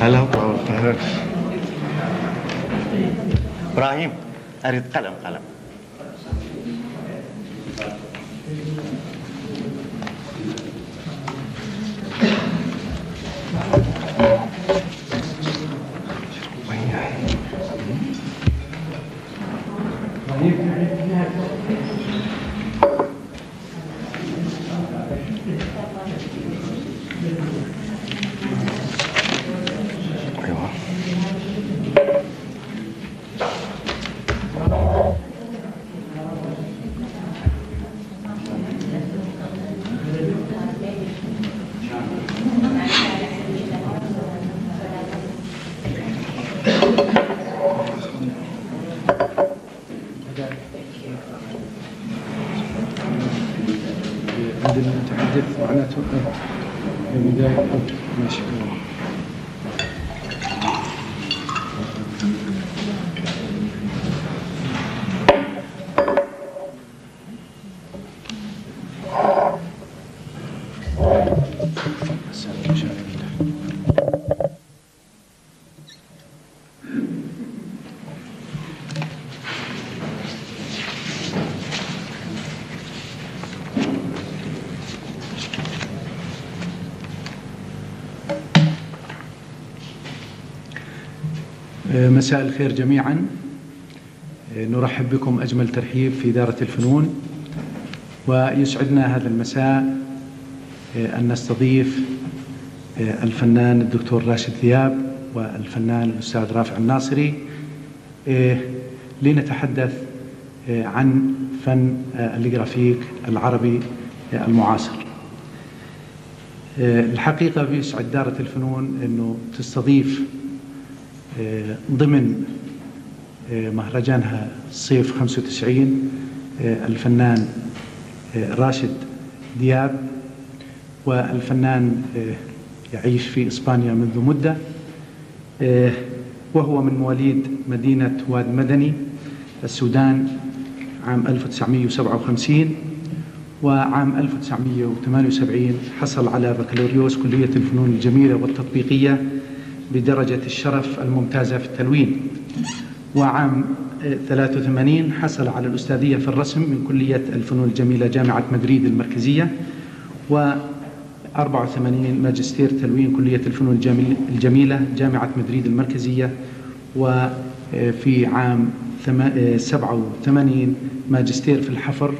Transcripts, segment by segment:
هلا هو إبراهيم اريد قلم قلم أيوه مساء الخير جميعا. نرحب بكم أجمل ترحيب في إدارة الفنون. ويسعدنا هذا المساء أن نستضيف الفنان الدكتور راشد ثياب والفنان الأستاذ رافع الناصري. لنتحدث عن فن الجرافيك العربي المعاصر. الحقيقة بيسعد دارة الفنون أنه تستضيف ضمن مهرجانها صيف 95 الفنان راشد دياب والفنان يعيش في إسبانيا منذ مدة وهو من مواليد مدينة واد مدني السودان عام 1957 وعام 1978 حصل على بكالوريوس كلية الفنون الجميلة والتطبيقية بدرجة الشرف الممتازة في التلوين. وعام 83 حصل على الأستاذية في الرسم من كلية الفنون الجميلة جامعة مدريد المركزية و 84 ماجستير تلوين كلية الفنون الجميلة جامعة مدريد المركزية وفي عام 87 ماجستير في الحفر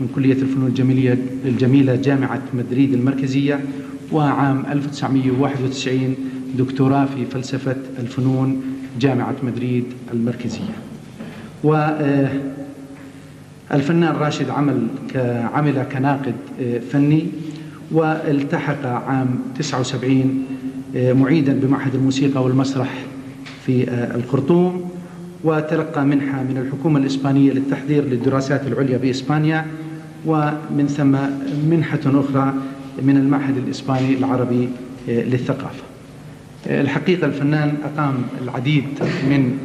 من كلية الفنون الجميلة الجميلة جامعة مدريد المركزية وعام 1991 دكتوراه في فلسفة الفنون جامعة مدريد المركزية. والفنان راشد عمل عمل كناقد فني والتحق عام 79 معيدا بمعهد الموسيقى والمسرح في الخرطوم وتلقى منحة من الحكومة الإسبانية للتحضير للدراسات العليا بإسبانيا ومن ثم منحة أخرى من المعهد الإسباني العربي للثقافة. الحقيقة الفنان أقام العديد من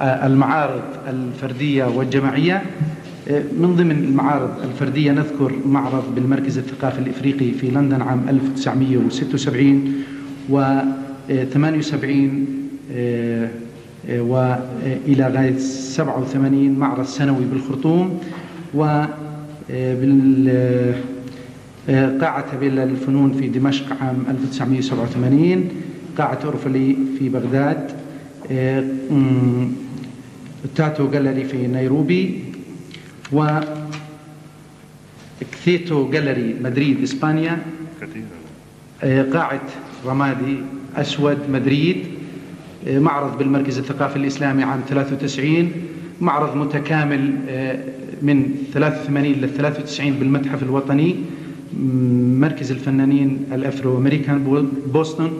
المعارض الفردية والجماعية. من ضمن المعارض الفردية نذكر معرض بالمركز الثقافي الإفريقي في لندن عام 1976 و 78 وإلى غاية 87 معرض سنوي بالخرطوم و قاعة بيلا للفنون في دمشق عام 1987 قاعة أورفلي في بغداد تاتو جاليري في نيروبي و كثيتو جاليري مدريد إسبانيا. قاعة رمادي أسود مدريد معرض بالمركز الثقافي الإسلامي عام 93 معرض متكامل من 83 ل 93 بالمتحف الوطني مركز الفنانين الافرو امريكان بوسطن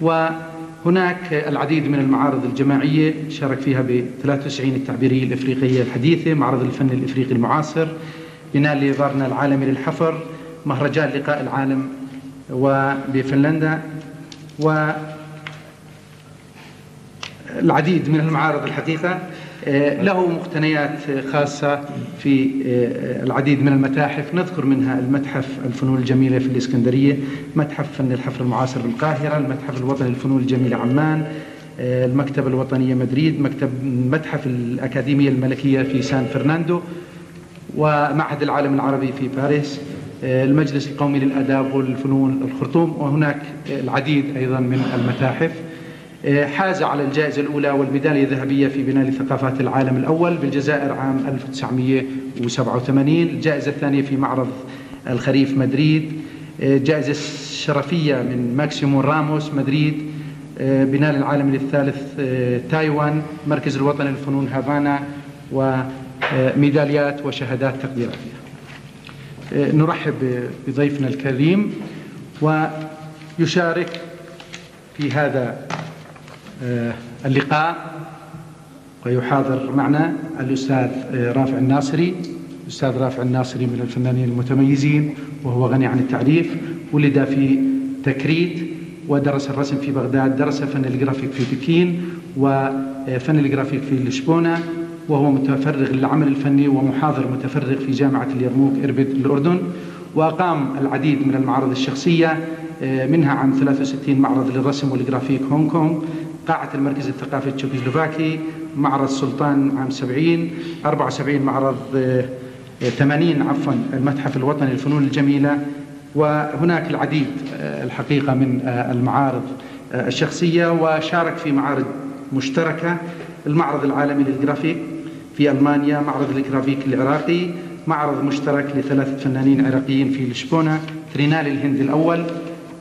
وهناك العديد من المعارض الجماعية شارك فيها ب 93 التعبيرية الإفريقية الحديثة، معرض الفن الإفريقي المعاصر، بناء لفارنا العالمي للحفر، مهرجان لقاء العالم وبفنلندا و العديد من المعارض آه، له مقتنيات خاصة في آه، العديد من المتاحف. نذكر منها المتحف الفنون الجميلة في الإسكندرية متحف فن الحفر المعاصر بالقاهرة المتحف الوطني للفنون الجميلة عمان آه، المكتبة الوطنية مدريد مكتب متحف الأكاديمية الملكية في سان فرناندو ومعهد العالم العربي في باريس المجلس القومي للآداب والفنون الخرطوم وهناك العديد أيضا من المتاحف. حاز على الجائزة الأولى والميدالية الذهبية في بناء ثقافات العالم الأول بالجزائر عام 1987 الجائزة الثانية في معرض الخريف مدريد جائزة شرفية من ماكسيمو راموس مدريد بناء العالمي الثالث تايوان مركز الوطني للفنون هافانا وميداليات وشهادات تقديراتية نرحب بضيفنا الكريم ويشارك في هذا آه، اللقاء ويحاضر معنا الأستاذ آه، رافع الناصري. الأستاذ رافع الناصري من الفنانين المتميزين وهو غني عن التعريف ولد في تكريت ودرس الرسم في بغداد درس فن الجرافيك في بكين وفن الجرافيك في لشبونة وهو متفرغ للعمل الفني ومحاضر متفرغ في جامعة اليرموك إربد الأردن. وأقام العديد من المعارض الشخصية آه، منها عام 63 معرض للرسم والجرافيك هونغ كونغ. قاعة المركز الثقافي التشيكوسلوفاكي معرض سلطان عام 70 74 معرض 80 آه، عفوا المتحف الوطني للفنون الجميلة. وهناك العديد آه، الحقيقة من آه، المعارض الشخصية. وشارك في معارض مشتركة المعرض العالمي للجرافيك في ألمانيا معرض الجرافيك العراقي معرض مشترك لثلاثة فنانين عراقيين في لشبونة ترينالي الهند الأول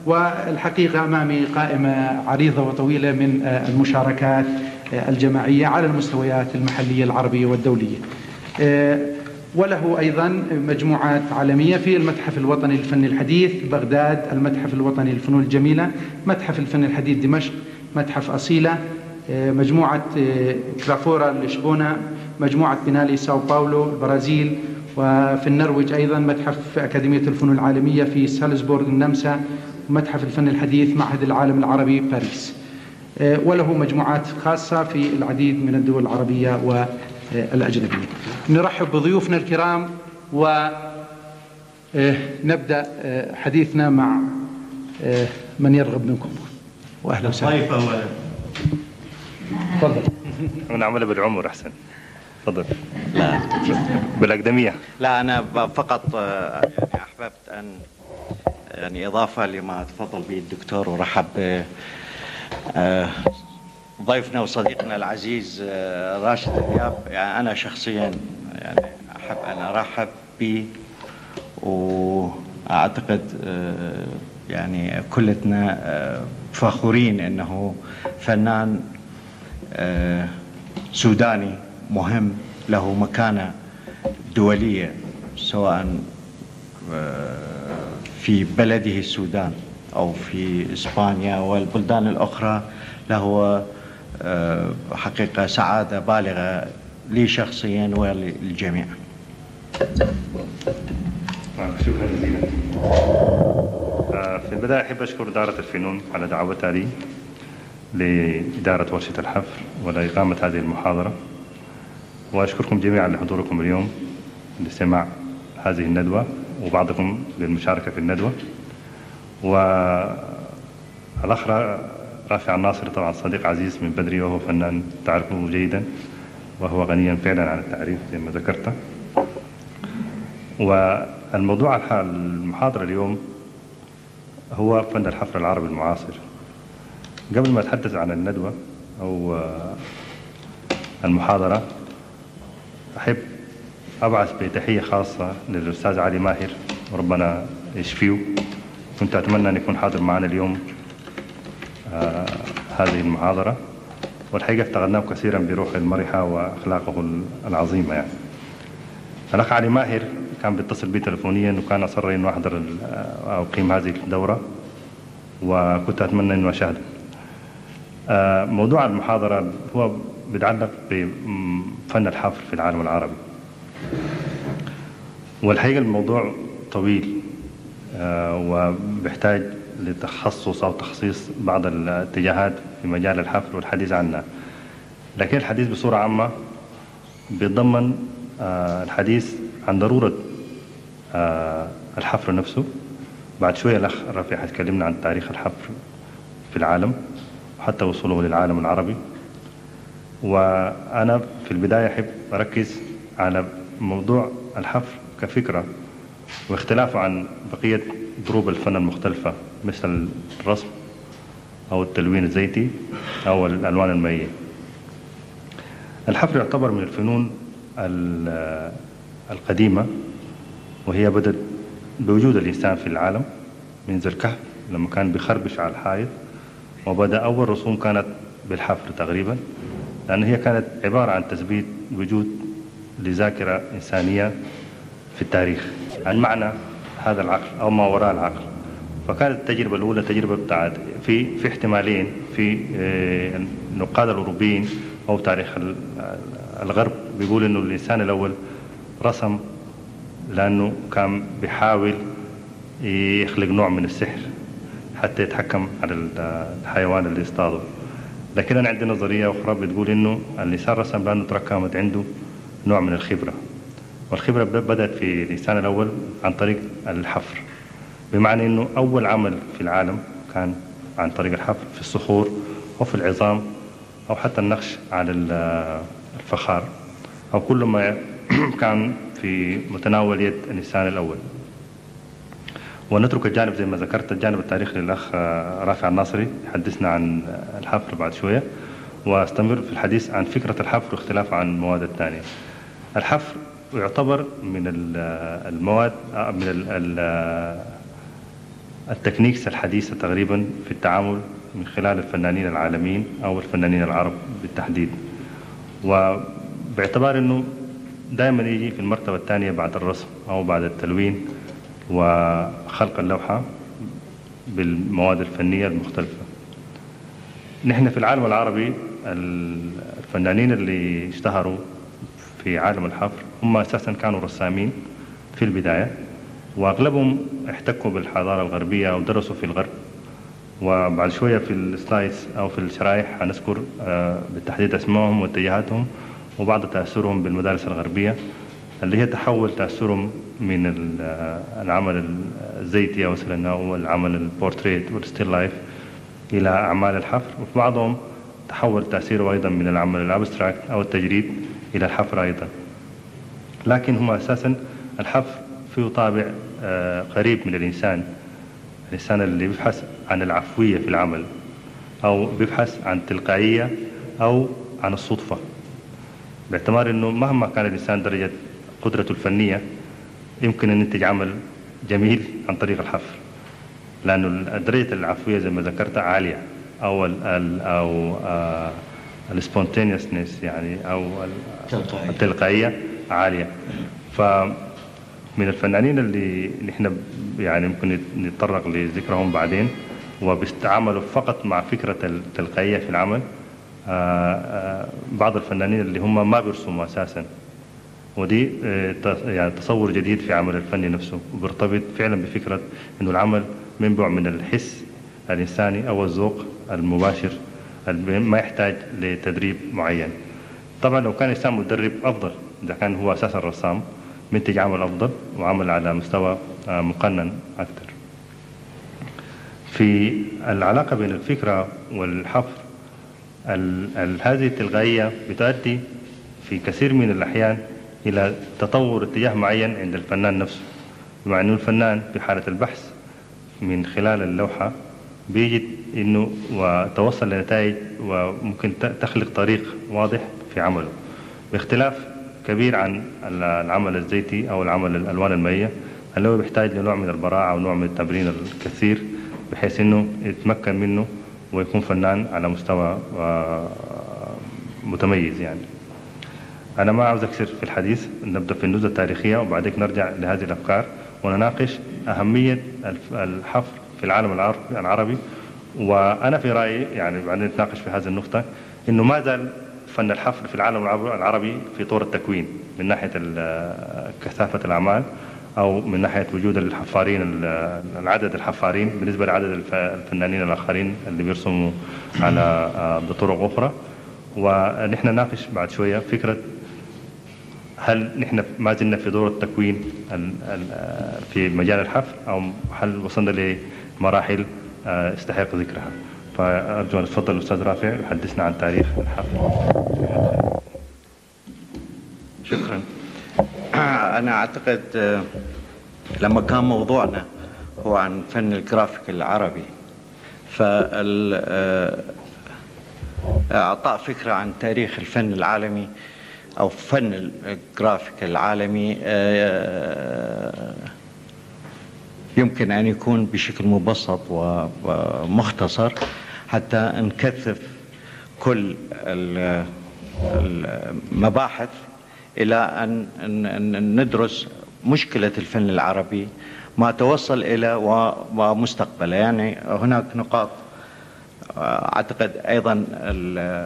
والحقيقة أمامي قائمة عريضة وطويلة من آه، المشاركات آه، الجماعية على المستويات المحلية العربية والدولية. آه، وله أيضا مجموعات عالمية في المتحف الوطني للفن الحديث بغداد المتحف الوطني للفنون الجميلة متحف الفن الحديث دمشق متحف أصيلة مجموعة كرافورا لشبونة مجموعة بنالي ساو باولو البرازيل وفي النرويج أيضا متحف أكاديمية الفنون العالمية في سالزبورغ النمسا متحف الفن الحديث معهد العالم العربي باريس. آه، وله مجموعات خاصة في العديد من الدول العربية والأجنبية. نرحب بضيوفنا الكرام ونبدأ آه، آه، حديثنا مع من يرغب منكم. واهلا وسهلا. ضيف اولا. تفضل. نعملها بالعمر أحسن. تفضل. لا بالأكاديمية. لا أنا فقط يعني أحببت أن يعني إضافة لما تفضل به الدكتور ورحب آه، ضيفنا وصديقنا العزيز آه، راشد الياب. يعني أنا شخصيا يعني أحب أن أرحب به وأعتقد آه، يعني كلتنا فخورين أنه فنان سوداني مهم له مكانة دولية سواء في بلده السودان أو في إسبانيا والبلدان الأخرى له آه، حقيقة سعادة بالغة لي شخصيا وللجميع. شكرا جزيلا في البداية أحب أشكر إدارة الفنون على دعوتها لي لإدارة ورشة الحفر ولإقامة هذه المحاضرة وأشكركم جميعا لحضوركم اليوم لاستماع هذه الندوة. وبعضكم للمشاركة في الندوة. والأخ رافع الناصري طبعا صديق عزيز من بدري وهو فنان تعرفه جيدا وهو غنيا فعلا عن التعريف كما ذكرت. والموضوع المحاضرة اليوم هو فن الحفر العربي المعاصر. قبل ما أتحدث عن الندوة أو المحاضرة أحب أبعث بتحية خاصة للأستاذ علي ماهر. وربنا يشفيه. كنت أتمنى أن يكون حاضر معنا اليوم آه هذه المحاضرة. والحقيقة افتقدناه كثيرا بروحه المرحة وأخلاقه العظيمة يعني. الأخ علي ماهر كان بيتصل بي تلفونيا وكان أصر أنه أحضر أو أقيم هذه الدورة. وكنت أتمنى أنه أشاهد آه موضوع المحاضرة هو بيتعلق بفن الحفر في العالم العربي. والحقيقة الموضوع طويل آه، وبيحتاج لتخصص أو تخصيص بعض الاتجاهات في مجال الحفر والحديث عنها. لكن الحديث بصورة عامة بيتضمن آه، الحديث عن ضرورة آه، الحفر نفسه. بعد شوية الأخ رافع حيتكلمنا عن تاريخ الحفر في العالم وحتى وصوله للعالم العربي. وأنا في البداية أحب أركز على موضوع الحفر كفكرة واختلافه عن بقية ضروب الفن المختلفة مثل الرسم أو التلوين الزيتي أو الألوان المائية. الحفر يعتبر من الفنون ال- القديمة وهي بدأت بوجود الإنسان في العالم منذ الكهف لما كان بيخربش على الحائط وبدأ أول رسوم كانت بالحفر تقريبا لأن هي كانت عبارة عن تثبيت وجود لذاكرة إنسانية في التاريخ عن معنى هذا العقل أو ما وراء العقل. فكانت التجربة الأولى تجربة بتاعت في في احتمالين في آه، النقاد الأوروبيين أو تاريخ ال- الغرب. بيقول إنه الإنسان الأول رسم لأنه كان بيحاول يخلق نوع من السحر حتى يتحكم على ال- الحيوان اللي يصطاده. لكن أنا عندي نظرية أخرى بتقول إنه الإنسان رسم لأنه تراكمت عنده نوع من الخبرة. والخبرة بدأت في الإنسان الأول عن طريق الحفر. بمعنى إنه أول عمل في العالم كان عن طريق الحفر في الصخور أو في العظام أو حتى النقش على ال- الفخار. أو كل ما كان في متناول يد الإنسان الأول. ونترك الجانب زي ما ذكرت الجانب التاريخي للأخ آه، رافع الناصري يحدثنا عن الحفر بعد شوية. واستمر في الحديث عن فكرة الحفر واختلافه عن المواد الثانية. الحفر يعتبر من ال- المواد آه، من ال- ال- التكنيكس الحديثة تقريبا في التعامل من خلال الفنانين العالميين أو الفنانين العرب بالتحديد. وباعتبار أنه دائما يجي في المرتبة الثانية بعد الرسم أو بعد التلوين وخلق اللوحة بالمواد الفنية المختلفة. نحن في العالم العربي الفنانين اللي اشتهروا في عالم الحفر هم أساسا كانوا رسامين في البداية وأغلبهم احتكوا بالحضارة الغربية أو درسوا في الغرب. وبعد شوية في السلايدز أو في الشرائح هنذكر آه، بالتحديد أسمائهم واتجاهاتهم وبعض تأثرهم بالمدارس الغربية اللي هي تحول تأثرهم من آه، العمل الزيتي أو العمل البورتريت وال still life إلى أعمال الحفر. وفي بعضهم تحول تأثيره أيضا من العمل ال abstract أو التجريد إلى الحفر أيضا. لكن هم أساسا الحفر فيه طابع آه، قريب من الإنسان. الإنسان اللي بيبحث عن العفوية في العمل أو بيبحث عن تلقائية أو عن الصدفة. باعتبار أنه مهما كان الإنسان درجة قدرته الفنية يمكن أن ينتج عمل جميل عن طريق الحفر. لأنه درجة العفوية زي ما ذكرت عالية. أو ال ال أو آه السبونتينيوسنس يعني أو ال- تلقائية. التلقائية عالية. فمن الفنانين اللي نحن يعني ممكن نتطرق لذكرهم بعدين وبيستعملوا فقط مع فكرة التلقائية في العمل آه، آه، بعض الفنانين اللي هم ما بيرسموا أساسا. ودي يعني تصور جديد في عمل الفني نفسه. وبيرتبط فعلا بفكرة إنه العمل منبع من الحس الإنساني أو الذوق المباشر ما يحتاج لتدريب معين. طبعا لو كان الإنسان مدرب أفضل إذا كان هو أساسا رسام منتج عمل أفضل وعمل على مستوى آه، مقنن أكثر. في العلاقة بين الفكرة والحفر ال- ال- هذه التلقائية بتؤدي في كثير من الأحيان إلى تطور اتجاه معين عند الفنان نفسه. بمع أنه الفنان في حالة البحث من خلال اللوحة بيجد أنه وتوصل لنتائج وممكن تخلق طريق واضح في عمله. باختلاف كبير عن ال- العمل الزيتي أو العمل الألوان المائية اللي هو بيحتاج لنوع من البراعة ونوع من التمرين الكثير بحيث أنه يتمكن منه ويكون فنان على مستوى آه، متميز يعني. أنا ما عاوز أكثر في الحديث نبدأ في النزهة التاريخية وبعدين نرجع لهذه الأفكار ونناقش الف- الحفر في العالم العرب- العربي. وأنا في رأيي يعني بعدين نتناقش في هذه النقطة إنه ما زال فن الحفر في العالم العرب- العربي في طور التكوين من ناحية كثافة الأعمال أو من ناحية وجود الحفارين ال- العدد الحفارين بالنسبة لعدد الف- الفنانين الآخرين اللي بيرسموا على آه، بطرق أخرى. ونحن نناقش بعد شوية فكرة هل نحن ما زلنا في دور التكوين ال- ال- في مجال الحفر أو هل وصلنا لمراحل آه، يستحق ذكرها. فأرجو أن تفضل الاستاذ رافع يحدثنا عن تاريخ الحفر شكرا. أنا أعتقد آه، لما كان موضوعنا هو عن فن الجرافيك العربي فال آه، إعطاء فكرة عن تاريخ الفن العالمي أو فن الجرافيك العالمي آه، يمكن أن يكون بشكل مبسط ومختصر حتى نكثف كل ال- المباحث إلى أن ندرس مشكلة الفن العربي ما توصل إلى ومستقبله. يعني هناك نقاط آه، أعتقد أيضا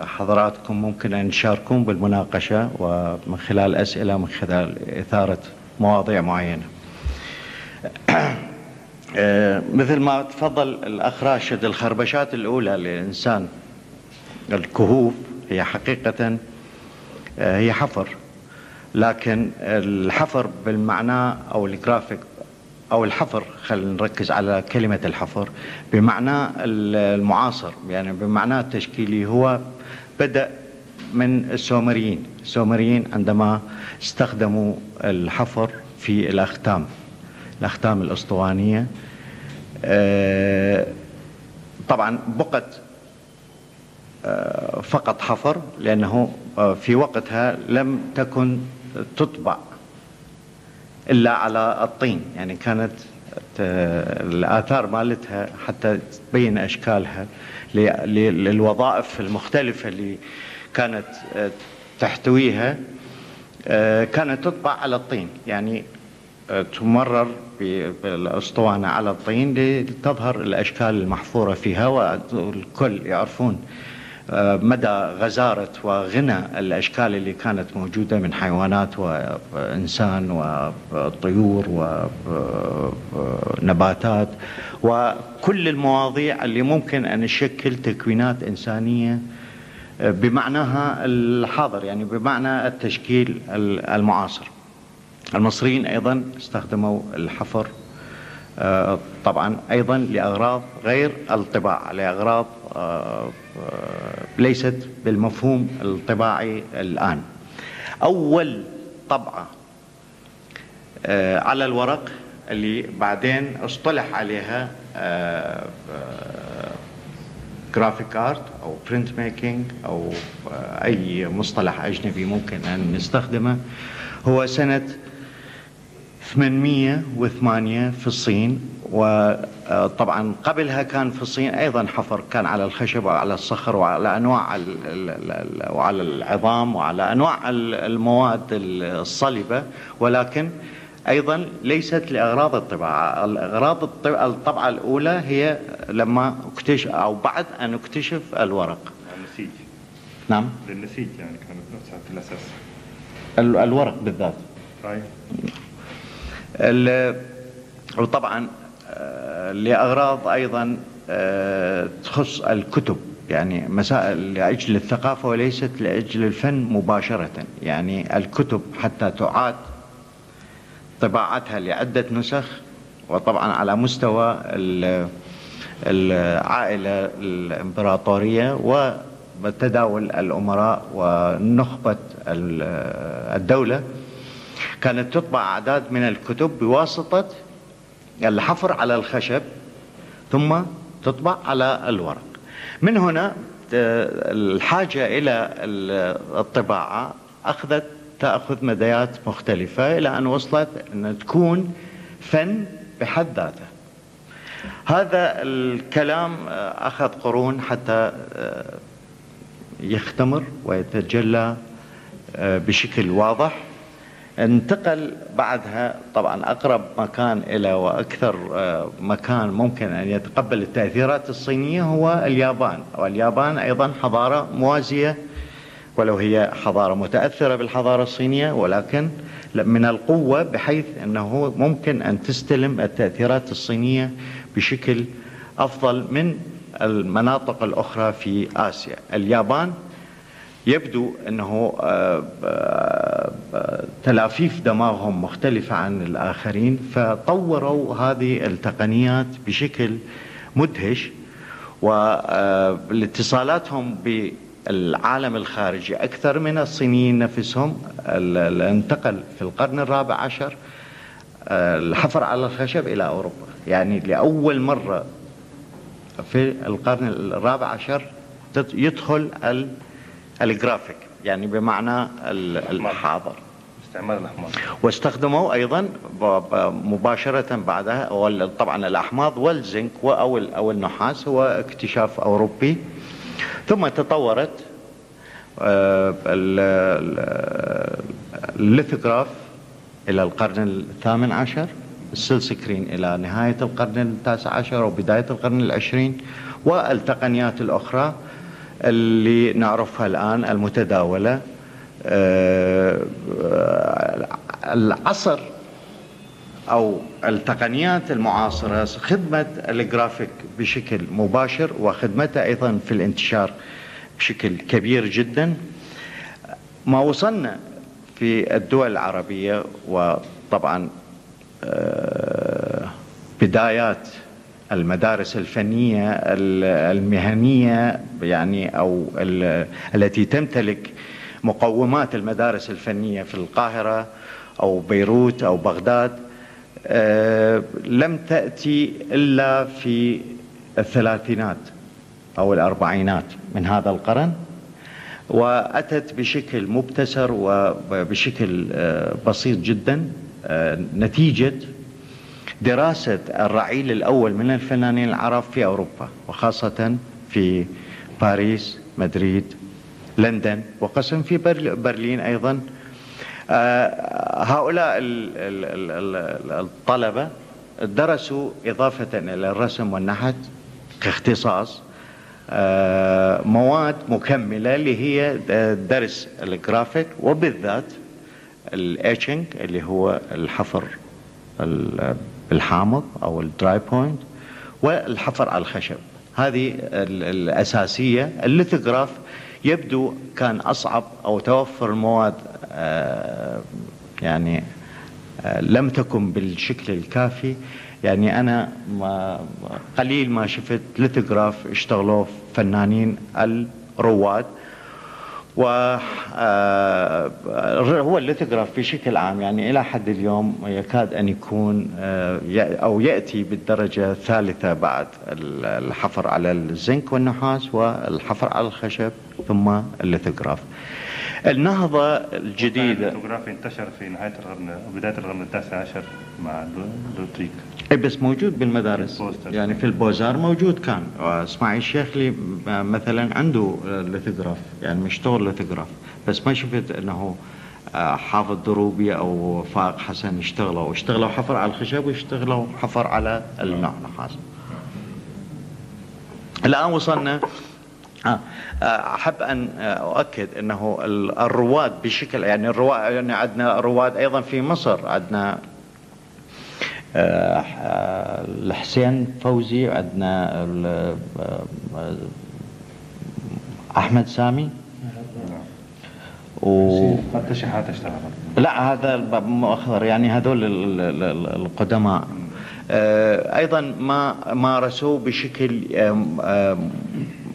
حضراتكم ممكن أن تشاركون بالمناقشة ومن خلال أسئلة من خلال إثارة مواضيع معينة. مثل ما تفضل الأخ راشد الخربشات الأولى للإنسان الكهوف هي حقيقة آه، هي حفر. لكن الحفر بالمعنى أو الجرافيك أو الحفر خلينا نركز على كلمة الحفر بمعنى المعاصر. يعني بمعنى التشكيلي هو بدأ من السومريين. السومريين عندما استخدموا الحفر في الأختام. الأختام الأسطوانية. آه، طبعا بقت آه، فقط حفر لأنه آه، في وقتها لم تكن تطبع إلا على الطين. يعني كانت الآثار مالتها حتى تبين أشكالها للوظائف المختلفة اللي كانت تحتويها كانت تطبع على الطين. يعني تمرر ب- بالأسطوانة على الطين لتظهر الأشكال المحفورة فيها والكل يعرفون آه، مدى غزارة وغنى الأشكال اللي كانت موجودة من حيوانات وإنسان وطيور ونباتات وكل المواضيع اللي ممكن أن تشكل تكوينات إنسانية بمعناها الحاضر يعني بمعنى التشكيل المعاصر. المصريين أيضا استخدموا الحفر آه، طبعا أيضا لأغراض غير الطباعة لأغراض آه، آه، ليست بالمفهوم الطباعي الآن. أول طبعة آه، على الورق اللي بعدين اصطلح عليها graphic art أو printmaking أو أي مصطلح أجنبي ممكن أن نستخدمه هو سنة 808 في الصين وطبعا قبلها كان في الصين أيضا حفر كان على الخشب وعلى الصخر وعلى أنواع ال- ال- ال- وعلى العظام وعلى أنواع ال- المواد الصلبة ولكن أيضا ليست لأغراض الطباعة، الأغراض الط- الطبعة الأولى هي لما اكتشف أو بعد أن اكتشف الورق. النسيج نعم؟ للنسيج يعني كانت نفسها في الأساس. ال- الورق بالذات. ال- وطبعا آه، لأغراض أيضا آه، تخص الكتب يعني مسائل لأجل الثقافة وليست لأجل الفن مباشرة. يعني الكتب حتى تعاد طباعتها لعدة نسخ وطبعا على مستوى ال- العائلة الإمبراطورية وتداول الأمراء ونخبة ال- الدولة. كانت تطبع أعداد من الكتب بواسطة الحفر على الخشب ثم تطبع على الورق. من هنا آه، الحاجة إلى ال- الطباعة أخذت تأخذ مديات مختلفة إلى أن وصلت أن تكون فن بحد ذاته. هذا الكلام آه، أخذ قرون حتى آه، يختمر ويتجلى بشكل واضح. انتقل بعدها طبعا أقرب مكان إلى وأكثر آه، مكان ممكن أن يتقبل التأثيرات الصينية هو اليابان. واليابان أيضا حضارة موازية ولو هي حضارة متأثرة بالحضارة الصينية ولكن من القوة بحيث أنه ممكن أن تستلم التأثيرات الصينية بشكل أفضل من المناطق الأخرى في آسيا. اليابان يبدو أنه آه، آه، تلافيف دماغهم مختلفة عن الآخرين فطوروا هذه التقنيات بشكل مدهش واتصالاتهم بالعالم الخارجي. أكثر من الصينيين نفسهم انتقل في القرن الرابع عشر الحفر على الخشب إلى أوروبا. يعني لأول مرة في القرن الرابع عشر يدخل الجرافيك. يعني بمعنى المحاضر استعمال. الأحماض. واستخدموا أيضا مباشرة بعدها طبعا الأحماض والزنك أو أو النحاس هو اكتشاف أوروبي. ثم تطورت آه، ال lithograph إلى القرن الثامن عشر ال silkscreen إلى نهاية القرن التاسع عشر وبدايه القرن العشرين والتقنيات الأخرى. اللي نعرفها الآن المتداولة آه، العصر أو التقنيات المعاصرة خدمة الجرافيك بشكل مباشر وخدمته أيضا في الانتشار بشكل كبير جدا. ما وصلنا في الدول العربية وطبعا آه، بدايات المدارس الفنية المهنية يعني أو التي تمتلك مقومات المدارس الفنية في القاهرة أو بيروت أو بغداد آه، لم تأتي إلا في الثلاثينات أو الأربعينات من هذا القرن وأتت بشكل مبتسر وبشكل آه، بسيط جدا آه، نتيجة دراسة الرعيل الأول من الفنانين العرب في أوروبا وخاصة في باريس مدريد لندن وقسم في برلين أيضا. آه، هؤلاء الطلبة درسوا إضافة إلى الرسم والنحت كاختصاص آه، مواد مكملة اللي هي درس الجرافيك وبالذات ال etching اللي هو الحفر بالحامض أو ال dry point والحفر على الخشب. هذه الأساسية. ال lithograph يبدو كان أصعب أو توفر المواد آه، يعني آه، لم تكن بالشكل الكافي. يعني أنا ما قليل ما شفت lithograph اشتغلوا فنانين الرواد. و آه، ال lithograph بشكل عام يعني إلى حد اليوم يكاد أن يكون أو يأتي بالدرجة الثالثة بعد الحفر على الزنك والنحاس والحفر على الخشب ثم ال lithograph. النهضة الجديدة. ال lithograph انتشر في نهاية القرن بداية القرن التاسع عشر مع لوتريك. بس موجود بالمدارس. يعني في البوزار موجود كان. اسماعيل الشيخلي مثلا عنده lithograph يعني مشتغل lithograph بس ما شفت إنه آه، حافظ دروبي أو فائق حسن اشتغلوا. اشتغلوا حفر على الخشب واشتغلوا حفر على النحاس الآن وصلنا أحب أن أؤكد إنه الرواد بشكل يعني الرواد يعني عندنا رواد أيضا في مصر عندنا آه، الحسين فوزي عندنا أحمد سامي. و لا هذا مؤخر يعني هذول القدماء. أيضا ما مارسوا بشكل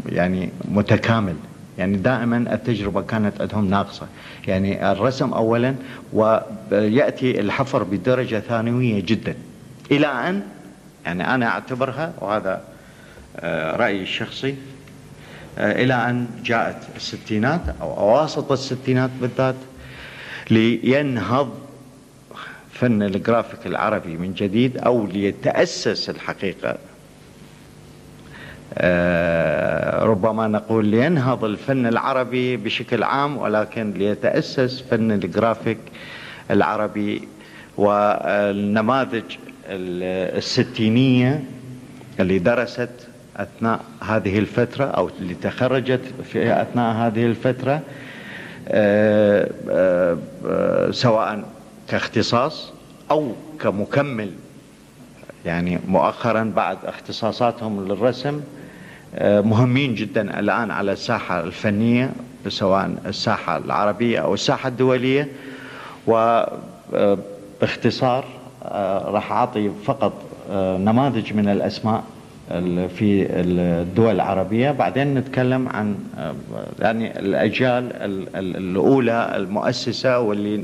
يعني متكامل. يعني دائما التجربة كانت عندهم ناقصة. يعني الرسم أولا ويأتي الحفر بدرجة ثانوية جدا. إلى أن يعني أنا أعتبرها وهذا آه، رأيي الشخصي آه، إلى أن جاءت الستينات أو أواسط الستينات بالذات لينهض فن الجرافيك العربي من جديد أو ليتأسس الحقيقة ربما نقول لينهض الفن العربي بشكل عام ولكن ليتأسس فن الجرافيك العربي والنماذج الستينية اللي درست أثناء هذه الفترة أو اللي تخرجت في أثناء هذه الفترة آه، آه، سواء كاختصاص أو كمكمل يعني مؤخرا بعد اختصاصاتهم للرسم آه، مهمين جدا الآن على الساحة الفنية سواء الساحة العربية أو الساحة الدولية. وباختصار راح أعطي فقط نماذج من الأسماء في الدول العربية. بعدين نتكلم عن يعني الأجيال الأولى المؤسسة واللي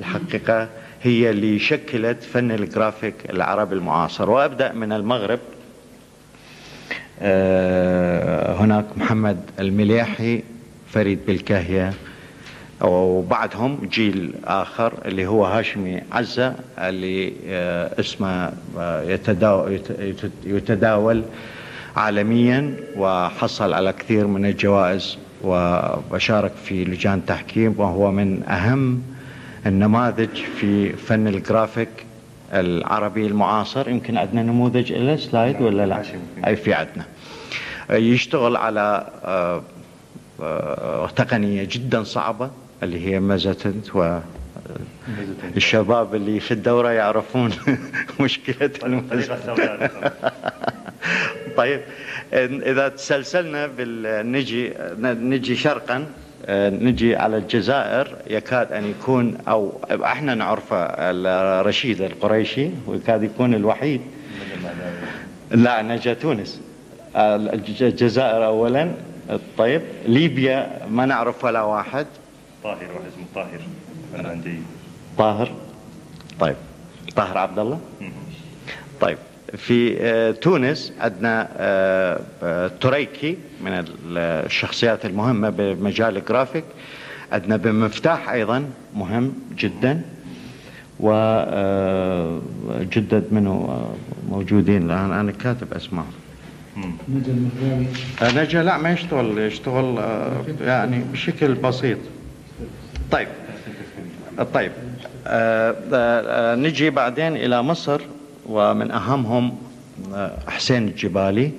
الحقيقة هي اللي شكلت فن الجرافيك العربي المعاصر. وأبدأ من المغرب. آه، هناك محمد المليحي فريد بالكاهية وبعدهم جيل آخر اللي هو هاشمي عزة اللي آه، اسمه آه، يتداول عالميا وحصل على كثير من الجوائز وشارك في لجان تحكيم وهو من أهم النماذج في فن الجرافيك العربي المعاصر يمكن عندنا نموذج له سلايد ولا لا؟ أي في عندنا. يشتغل على آه، آه، تقنية جدا صعبة اللي هي مازتنت و الشباب اللي في الدورة يعرفون مشكلة طيب إذا تسلسلنا نجي نجي شرقا. نجي على الجزائر يكاد أن يكون أو إحنا نعرفه رشيد القريشي ويكاد يكون الوحيد. لا نجا تونس. الجزائر أولا. طيب ليبيا ما نعرف ولا واحد. طاهر واحد اسمه طاهر عندي طاهر. طيب طاهر عبد الله. طيب في آه، تونس عندنا آه، آه، تريكي من الشخصيات المهمة بمجال الجرافيك. عندنا بمفتاح أيضا مهم جدا وجدد منه موجودين الآن. أنا كاتب أسمائهم نجا المغراوي نجا لا ما يشتغل يشتغل يعني بشكل بسيط. طيب طيب نجي بعدين إلى مصر. ومن أهمهم آه، حسين الجبالي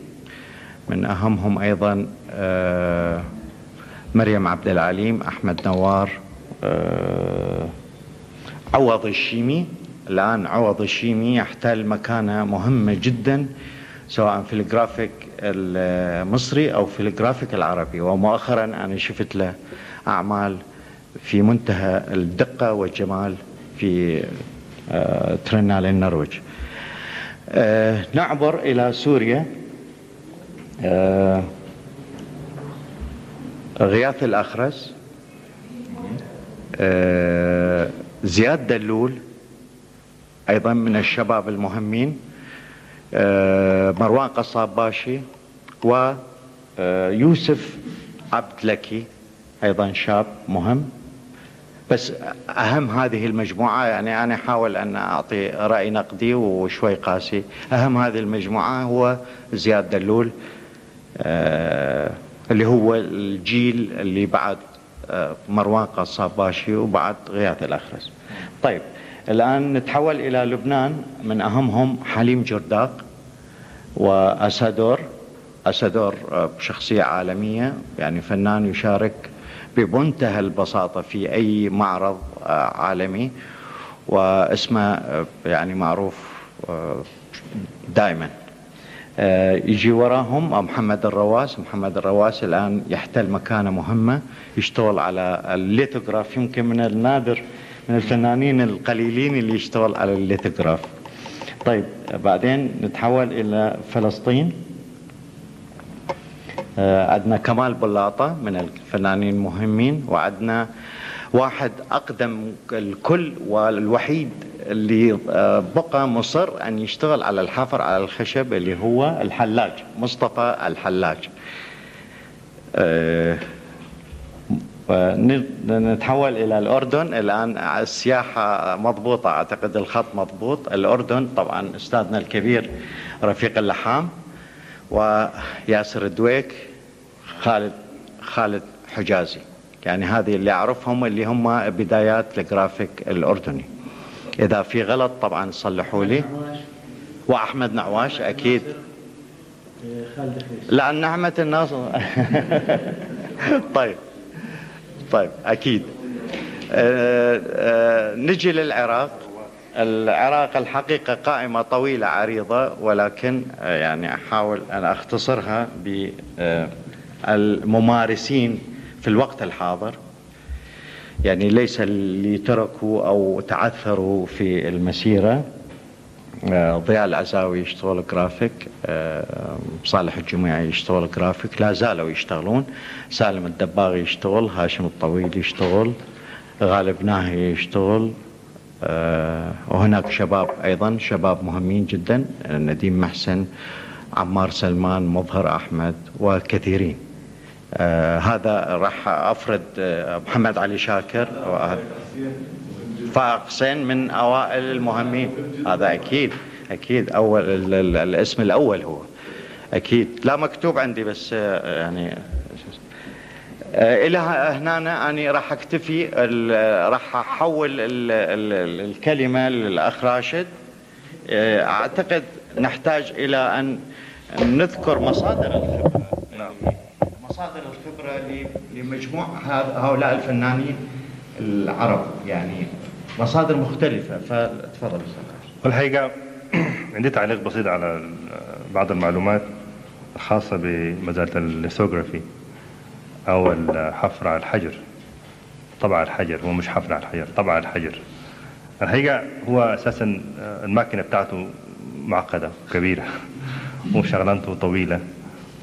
من أهمهم أيضا آه، مريم عبد العليم أحمد نوار آه، عوض الشيمي. الآن عوض الشيمي يحتل مكانة مهمة جدا سواء في الجرافيك المصري أو في الجرافيك العربي. ومؤخرا أنا شفت له أعمال في منتهى الدقة والجمال في ترينال النرويج. آه نعبر إلى سوريا. آه غياث الأخرس. آه زياد دلول أيضا من الشباب المهمين. آه مروان قصاب باشي ويوسف عبد لكي أيضا شاب مهم. بس أهم هذه المجموعة يعني أنا أحاول أن أعطي رأي نقدي وشوي قاسي. أهم هذه المجموعة هو زياد دلول آه اللي هو الجيل اللي بعد آه مروان قصاب باشي وبعد غياث الأخرس. طيب الآن نتحول إلى لبنان. من أهمهم حليم جرداق وأسادور. أسادور آه، شخصية عالمية يعني فنان يشارك بمنتهى البساطة في أي معرض آه، عالمي. واسمه آه، يعني معروف آه، دائما. يجي وراهم محمد الرواس. محمد الرواس الآن يحتل مكانة مهمة يشتغل على الليثوغراف. يمكن من النادر من الفنانين القليلين اللي يشتغل على الليثوغراف. طيب بعدين نتحول إلى فلسطين. عندنا كمال بلاطة من الفنانين المهمين وعندنا واحد أقدم الكل والوحيد اللي آه، بقى مصر أن يشتغل على الحفر على الخشب اللي هو الحلاج مصطفى الحلاج. آه، نتحول إلى الأردن. الآن السياحة مضبوطة أعتقد الخط مضبوط. الأردن طبعا أستاذنا الكبير رفيق اللحام. وياسر الدويك خالد خالد حجازي. يعني هذه اللي أعرفهم اللي هم بدايات الجرافيك الأردني. إذا في غلط طبعا صلحوا لي. وأحمد نعواش أكيد. لأن نعمة الناصر طيب. طيب أكيد. أه أه نجي للعراق. العراق الحقيقة قائمة طويلة عريضة ولكن آه، يعني أحاول أن أختصرها بالممارسين في الوقت الحاضر. يعني ليس اللي تركوا أو تعثروا في المسيرة. آه، ضياء العزاوي يشتغل جرافيك آه، صالح الجميعي يشتغل جرافيك لا زالوا يشتغلون. سالم الدباغ يشتغل هاشم الطويل يشتغل غالب ناهي يشتغل. آه، وهناك شباب أيضا شباب مهمين جدا نديم محسن عمار سلمان مظهر أحمد وكثيرين. آه هذا راح أفرد آه محمد علي شاكر. فائق حسين من أوائل المهمين. هذا أكيد أكيد. أول ال ال الاسم الأول هو. أكيد. لا مكتوب عندي بس آه يعني آه إلى هنا أنا راح أكتفي راح أحول ال ال الكلمة للأخ راشد. آه أعتقد نحتاج إلى أن نذكر مصادر الخبرة. نعم. مصادر الخبرة لمجموع هؤلاء الفنانين العرب يعني مصادر مختلفة. فتفضل والحقيقة عندي تعليق بسيط على بعض المعلومات الخاصة بمجال الليثوغرافي أو الحفر على الحجر. طبع الحجر هو مش حفر على الحجر طبع الحجر. الحقيقة هو أساسا الماكينة بتاعته معقدة كبيرة وشغلانته طويلة.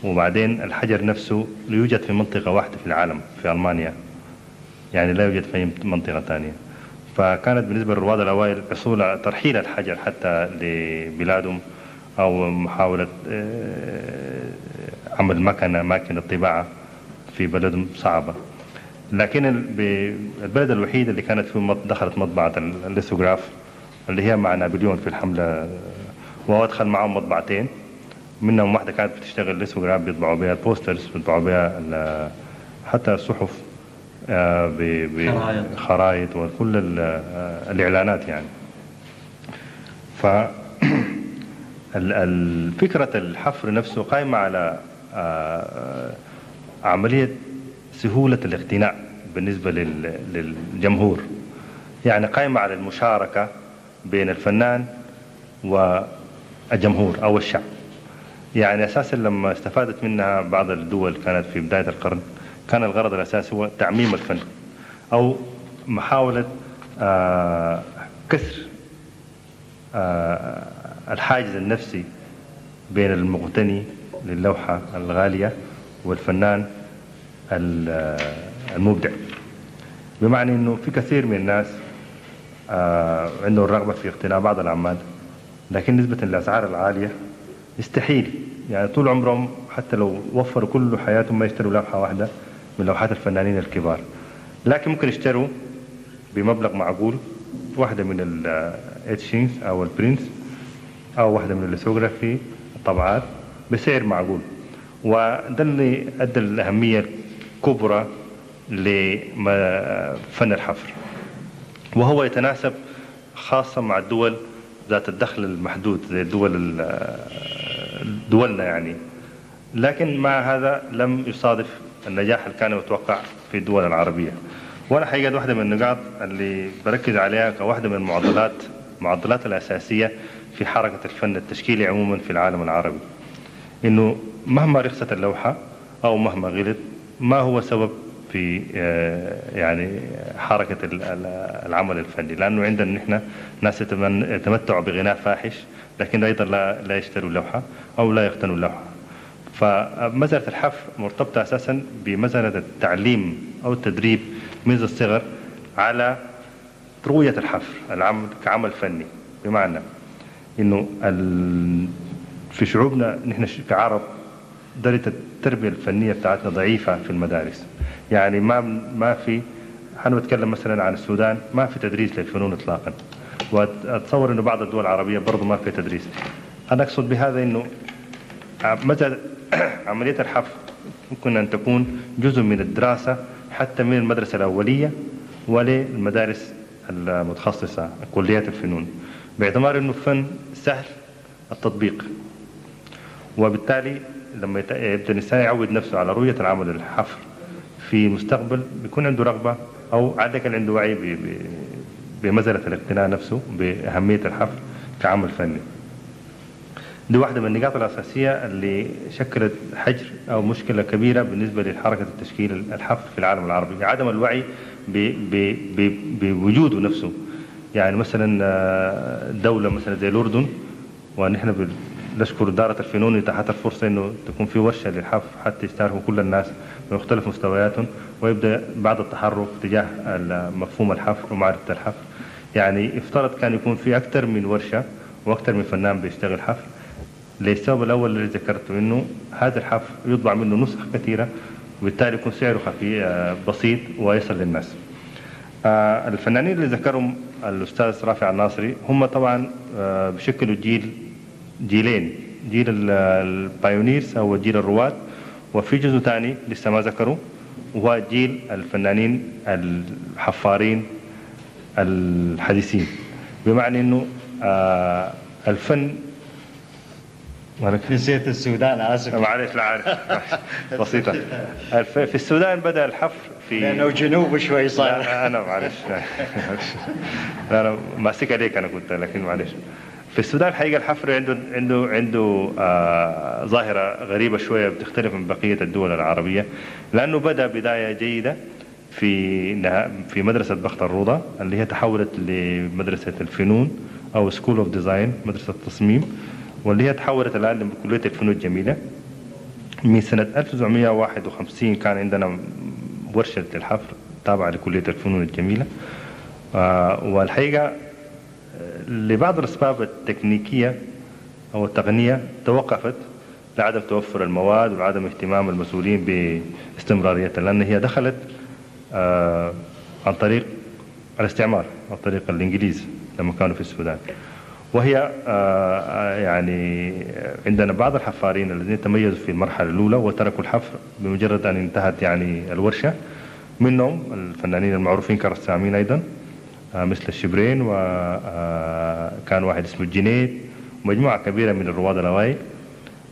وبعدين الحجر نفسه يوجد في منطقة واحدة في العالم في ألمانيا. يعني لا يوجد في منطقة ثانية فكانت بالنسبة للرواد الأوائل حصول ترحيل الحجر حتى لبلادهم أو محاولة آه، عمل مكنة ماكينة طباعة. في بلدهم صعبة. لكن البلد الوحيد اللي كانت فيه دخلت مطبعة الليثوغراف اللي هي مع نابليون في الحملة وهو دخل معهم مطبعتين. منهم واحدة كانت بتشتغل ليثوغراف بيطبعوا بها ال posters بيطبعوا بها حتى الصحف آه، بخرايط وكل آه، الإعلانات يعني. ف فكرة الحفر نفسه قائمة على آه، عملية سهولة الاقتناء بالنسبة للجمهور. يعني قائمة على المشاركة بين الفنان والجمهور أو الشعب. يعني أساسا لما استفادت منها بعض الدول كانت في بداية القرن كان الغرض الأساسي هو تعميم الفن أو محاولة آه كسر آه الحاجز النفسي بين المغتني للوحة الغالية. والفنان المبدع. بمعنى أنه في كثير من الناس آه عندهم الرغبة في اقتناء بعض الأعمال لكن نسبة الأسعار العالية يستحيل يعني طول عمرهم حتى لو وفروا كل حياتهم ما يشتروا لوحة واحدة من لوحات الفنانين الكبار. لكن ممكن يشتروا بمبلغ معقول واحدة من ال etchings أو ال prints أو واحدة من الليثوغرافي الطبعات بسعر معقول. وده اللي أدى الأهمية الكبرى لفن الحفر وهو يتناسب خاصة مع الدول ذات الدخل المحدود زي الدول دولنا يعني. لكن مع هذا لم يصادف النجاح اللي كان متوقع في الدول العربية. وأنا حقيقة واحدة من النقاط اللي بركز عليها كواحدة من المعضلات المعضلات الأساسية في حركة الفن التشكيلي عموما في العالم العربي. إنه مهما رخصت اللوحة أو مهما غلط ما هو سبب في آه، يعني حركة العمل الفني. لأنه عندنا نحن ناس يتمتعوا بغناء فاحش لكن أيضا لا لا يشتروا اللوحة أو لا يقتنوا اللوحة. فمسألة الحف مرتبطة أساسا بمسألة التعليم أو التدريب منذ الصغر على رؤية الحفر العمل كعمل فني. بمعنى إنه في شعوبنا نحن كعرب درجة التربية الفنية بتاعتنا ضعيفة في المدارس. يعني ما ما في حنتكلم مثلا عن السودان ما في تدريس للفنون اطلاقا. وأتصور إنه بعض الدول العربية برضه ما في تدريس. أنا أقصد بهذا إنه متى عملية الحفظ ممكن أن تكون جزء من الدراسة حتى من المدرسة الأولية وللمدارس المتخصصة كليات الفنون. باعتبار إنه الفن سهل التطبيق. وبالتالي لما يبدأ الإنسان يعود نفسه على رؤية العمل الحفر في مستقبل بيكون عنده رغبة أو عادة عنده وعي بمسألة الاقتناع نفسه بأهمية الحفل كعمل فني. دي واحدة من النقاط الأساسية اللي شكلت حجر أو مشكلة كبيرة بالنسبة لحركة التشكيل الحفل في العالم العربي عدم الوعي بوجوده نفسه. يعني مثلا آه، دولة مثلا زي الأردن ونحن نشكر إدارة الفنون إتاحت الفرصة إنه تكون في ورشة للحف حتى يشتركوا كل الناس بمختلف مستوياتهم ويبدأ بعد التحرك تجاه مفهوم الحفر ومعرفة الحفر يعني افترض كان يكون في أكثر من ورشة وأكثر من فنان بيشتغل حفر للسبب الأول اللي ذكرته إنه هذا الحفر يطبع منه نسخ كثيرة وبالتالي يكون سعره خفيف آه، بسيط ويصل للناس. آه، الفنانين اللي ذكرهم الأستاذ رافع الناصري هم طبعا آه، بشكلوا جيل جيلين جيل ال- البايونيرز أو جيل الرواد وفي جزء ثاني لسه ما ذكروا وهو جيل الفنانين الحفارين الحديثين. بمعنى إنه آه الفن نسيت السودان آسف. معلش لا عارف. بسيطة. الف- في السودان بدأ الحفر في لأنه جنوب شوي صار. أنا معلش. لا أنا ماسك عليك أنا قلت لكن معلش. في السودان الحقيقة الحفر عنده عنده عنده آه ظاهرة غريبة شوية بتختلف من بقية الدول العربية لأنه بدأ بداية جيدة في في مدرسة بخت الروضة اللي هي تحولت لمدرسة الفنون أو school of design مدرسة التصميم واللي هي تحولت الآن لكلية الفنون الجميلة. من سنة 1951 كان عندنا ورشة الحفر تابعة لكلية الفنون الجميلة. آه، والحقيقة لبعض الأسباب التكنيكية أو التقنية توقفت لعدم توفر المواد وعدم اهتمام المسؤولين باستمراريتها لأن هي دخلت آه، عن طريق الاستعمار عن طريق الإنجليز لما كانوا في السودان. وهي آه، يعني عندنا بعض الحفارين الذين تميزوا في المرحلة الأولى وتركوا الحفر بمجرد أن انتهت يعني الورشة. منهم الفنانين المعروفين كرسامين أيضا. آه، مثل الشبرين وكان واحد اسمه الجنيد ومجموعة كبيرة من الرواد الأوائل.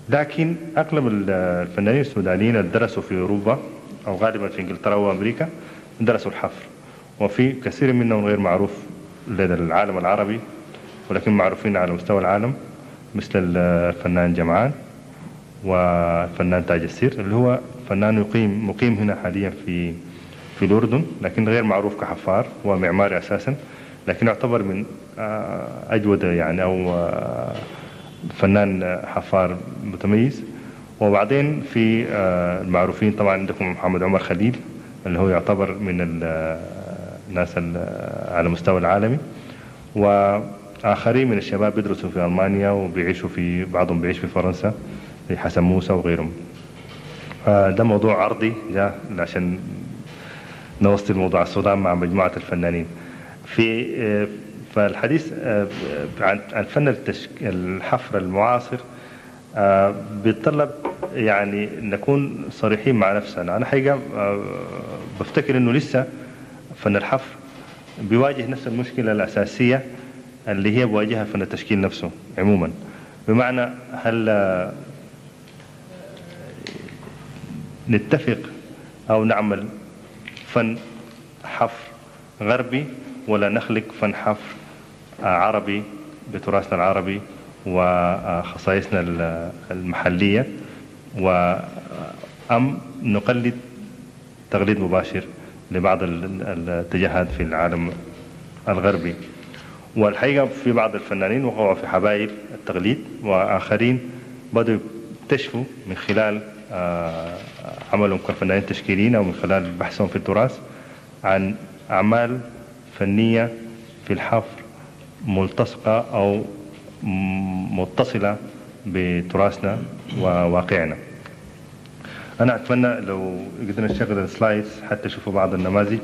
لكن أغلب ال- الفنانين السودانيين اللي درسوا في أوروبا أو غالبا في إنجلترا وأمريكا درسوا الحفر. وفي كثير منهم غير معروف لدى العالم العربي ولكن معروفين على مستوى العالم مثل الفنان جمعان والفنان تاج السير اللي هو فنان يقيم مقيم هنا حاليا في في الأردن لكن غير معروف كحفار هو معماري أساسا لكن يعتبر من آه، أجود يعني أو آه، فنان حفار متميز. وبعدين في آه، المعروفين طبعا عندكم محمد عمر خليل اللي هو يعتبر من ال- الناس ال- على مستوى العالمي. وآخرين من الشباب بيدرسوا في ألمانيا وبيعيشوا في بعضهم بيعيش في فرنسا زي حسن موسى وغيرهم. آه، ده موضوع عرضي جاء عشان نوصل موضوع السودان مع مجموعة الفنانين في آه، فالحديث آه، عن فن. الحفر المعاصر آه، بيتطلب يعني نكون صريحين مع نفسنا أنا حقيقة آه، بفتكر إنه لسه فن الحفر بيواجه نفس المشكلة الأساسية اللي هي بيواجهها فن التشكيل نفسه عموما بمعنى هل نتفق أو نعمل فن حفر غربي ولا نخلق فن حفر آه، عربي بتراثنا العربي وخصائصنا ال- المحلية و أم نقلد تقليد مباشر لبعض ال- الاتجاهات في العالم الغربي. والحقيقة في بعض الفنانين وقعوا في حبائل التقليد وآخرين بدأوا يكتشفوا من خلال آه، عملهم كفنانين تشكيليين أو من خلال بحثهم في التراث عن أعمال فنية في الحفر ملتصقة أو متصلة بتراثنا وواقعنا. أنا أتمنى لو قدرنا نشغل السلايدز حتى يشوفوا بعض النماذج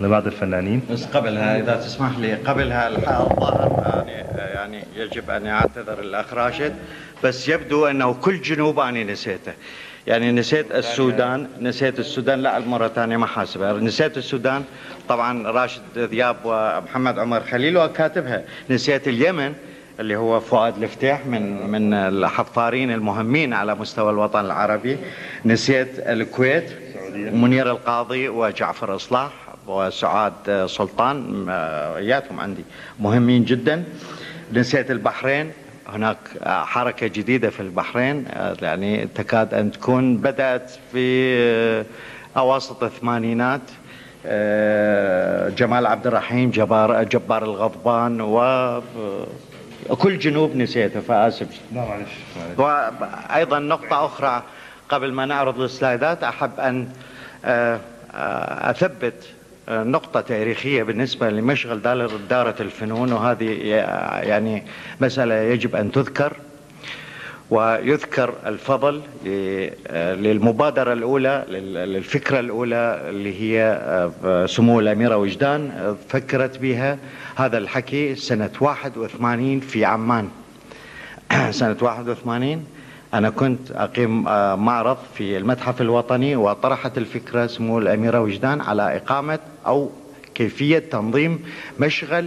لبعض الفنانين. بس قبلها إذا تسمح لي قبلها الظاهر يعني يجب أن يعتذر الأخ راشد بس يبدو أنه كل جنوب أنا نسيته. يعني نسيت السودان نسيت السودان لا المرة الثانية ما حاسبها. نسيت السودان طبعا راشد ذياب ومحمد عمر خليل وكاتبها. نسيت اليمن اللي هو فؤاد الفتاح من من الحفارين المهمين على مستوى الوطن العربي. نسيت الكويت منير القاضي وجعفر إصلاح وسعاد سلطان آه، اياتهم عندي مهمين جدا. نسيت البحرين هناك حركة جديدة في البحرين آه، يعني تكاد أن تكون بدأت في آه، أواسط الثمانينات. آه، جمال عبد الرحيم جبار جبار الغضبان وكل جنوب نسيته فآسف. لا معلش. وأيضا نقطة أخرى قبل ما نعرض السلايدات أحب أن أثبت نقطة تاريخية بالنسبة لمشغل دار- دارة الفنون وهذه يعني مسألة يجب أن تذكر. ويذكر الفضل ل- للمبادرة الأولى لل- للفكرة الأولى اللي هي آه، سمو الأميرة وجدان آه، فكرت بها هذا الحكي سنة 81 في عمان. سنة 81 أنا كنت أقيم آه، معرض في المتحف الوطني وطرحت الفكرة سمو الأميرة وجدان على إقامة أو كيفية تنظيم مشغل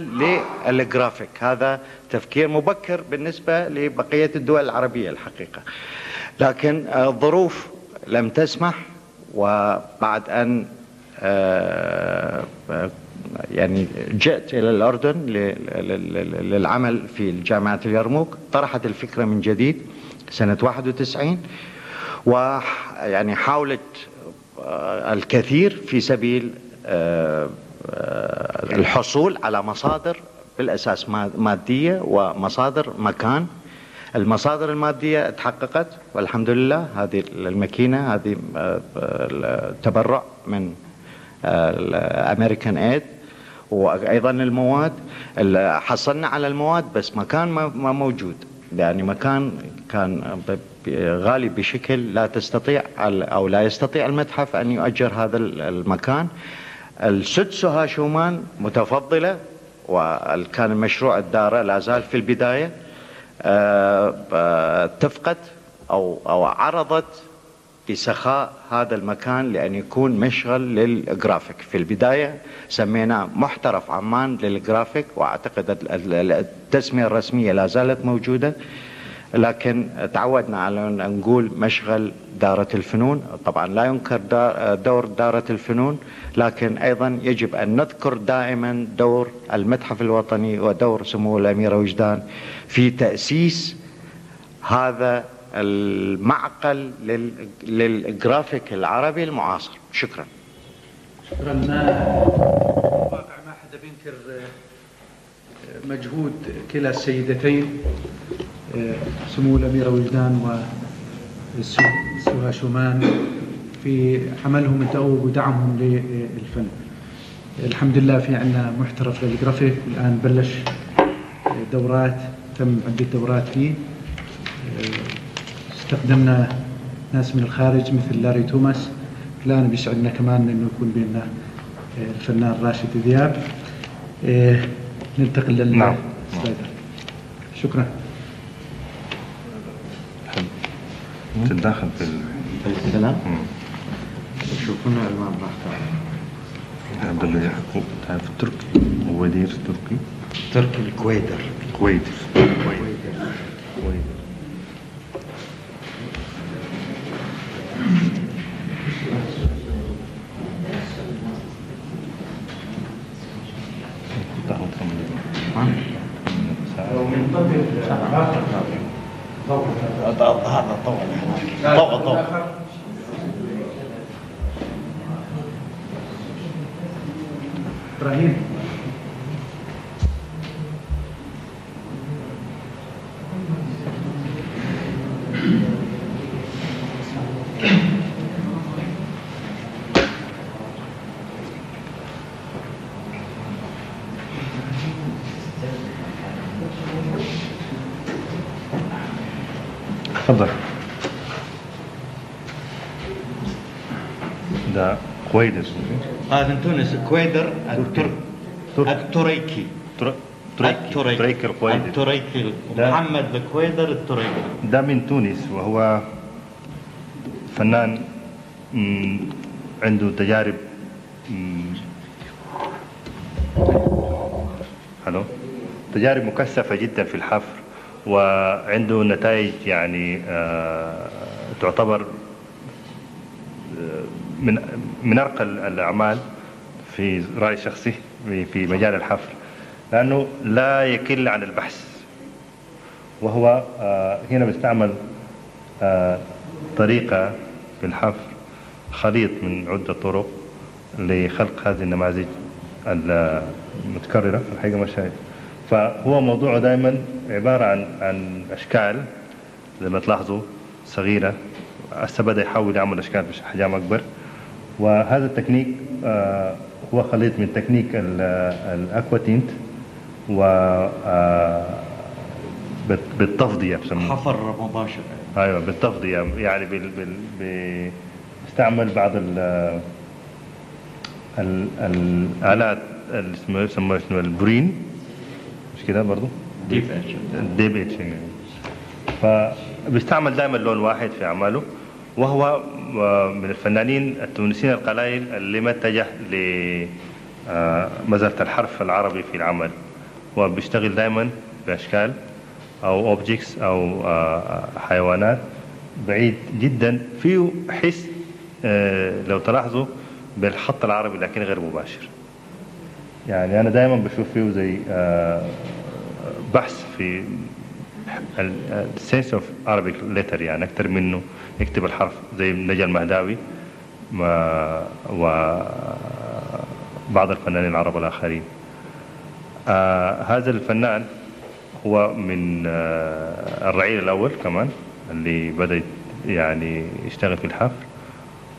للجرافيك. هذا تفكير مبكر بالنسبة لبقية الدول العربية الحقيقة. لكن آه، الظروف لم تسمح وبعد أن آه، يعني جئت إلى الأردن للعمل في جامعة اليرموك طرحت الفكرة من جديد. سنة 91 ويعني حاولت آه، الكثير في سبيل آه، آه، الحصول على مصادر بالأساس ما- مادية ومصادر مكان. المصادر المادية تحققت والحمد لله هذه الماكينة هذه آه، آه، تبرع من الأمريكان إيد وأيضا المواد ال- حصلنا على المواد بس مكان ما موجود. يعني مكان كان غالي بشكل لا تستطيع أو لا يستطيع المتحف أن يؤجر هذا ال- المكان. السدس هاشومان متفضلة وكان مشروع الدارة لا زال في البداية آه، آه، اتفقت أو أو عرضت بسخاء هذا المكان لأن يكون مشغل للجرافيك. في البداية سميناه محترف عمان للجرافيك وأعتقد ال- ال- التسمية الرسمية لا زالت موجودة. لكن تعودنا على أن نقول مشغل دارة الفنون. طبعا لا ينكر دور دارة الفنون لكن أيضا يجب أن نذكر دائما دور المتحف الوطني ودور سمو الأميرة وجدان في تأسيس هذا المعقل لل- للجرافيك العربي المعاصر. شكرا. شكرا. بالواقع ما حدا بينكر آه، مجهود كلا السيدتين آه، سمو الأميرة وجدان وسهى شومان في عملهم الدؤوب ودعمهم للفن. الحمد لله في عندنا محترف للجرافيك الآن بلش دورات تم عدة دورات فيه. آه، استخدمنا ناس من الخارج مثل لاري توماس. الآن بيسعدنا كمان أنه يكون بيننا آه، الفنان راشد ذياب. آه، ننتقل لل نعم. شكرا. تتداخل في ال... السلام. شوفونا الوان راح عبد الله يعقوب تعرف التركي؟ هو دير تركي؟ تركي الكويدر كويدر هذا طول هناك طول طول إبراهيم تفضل ده كويدر هذا من تونس كويدر. التريكي تر- تريكي تريكي الكويدر التريكي محمد الكويدر التريكي ده من تونس وهو فنان عنده تجارب هلو؟ تجارب مكثفة جدا في الحفر وعنده نتائج يعني آه، تعتبر من من ارقى الأعمال في رايي الشخصي في- مجال الحفر لأنه لا يكل عن البحث. وهو آه، هنا بيستعمل آه، طريقة في الحفر خليط من عدة طرق لخلق هذه النماذج المتكررة في الحقيقة مشاهد فهو موضوعه دائما عبارة عن عن أشكال زي ما تلاحظوا صغيرة هسه بدأ يحاول يعمل أشكال بأحجام أكبر. وهذا التكنيك آه، هو خليط من تكنيك ال- ال aquatint و آه، بال- بالتفضية بسموه. حفر مباشر. أيوه بالتفضية يعني بال بال بيستعمل بعض ال ال الالات اللي اسمها يسموها شنو ال burin. مش كده برضو؟ deep etch ال deep etching فبيستعمل دائما لون واحد في أعماله وهو آه، من الفنانين التونسيين القلائل اللي ما اتجه لمدرسة الحرف العربي في العمل. وبيشتغل دائما بأشكال أو objects أو آه، حيوانات بعيد جدا. فيه حس آه، لو تلاحظوا بالخط العربي لكن غير مباشر. يعني أنا دائما بشوف فيه زي آه، بحث في السنس اوف Arabic letter يعني أكثر منه. يكتب الحرف زي نجا المهداوي وبعض الفنانين العرب الآخرين. آه هذا الفنان هو من آه الرعيل الأول كمان اللي بدأ يعني يشتغل في الحفر.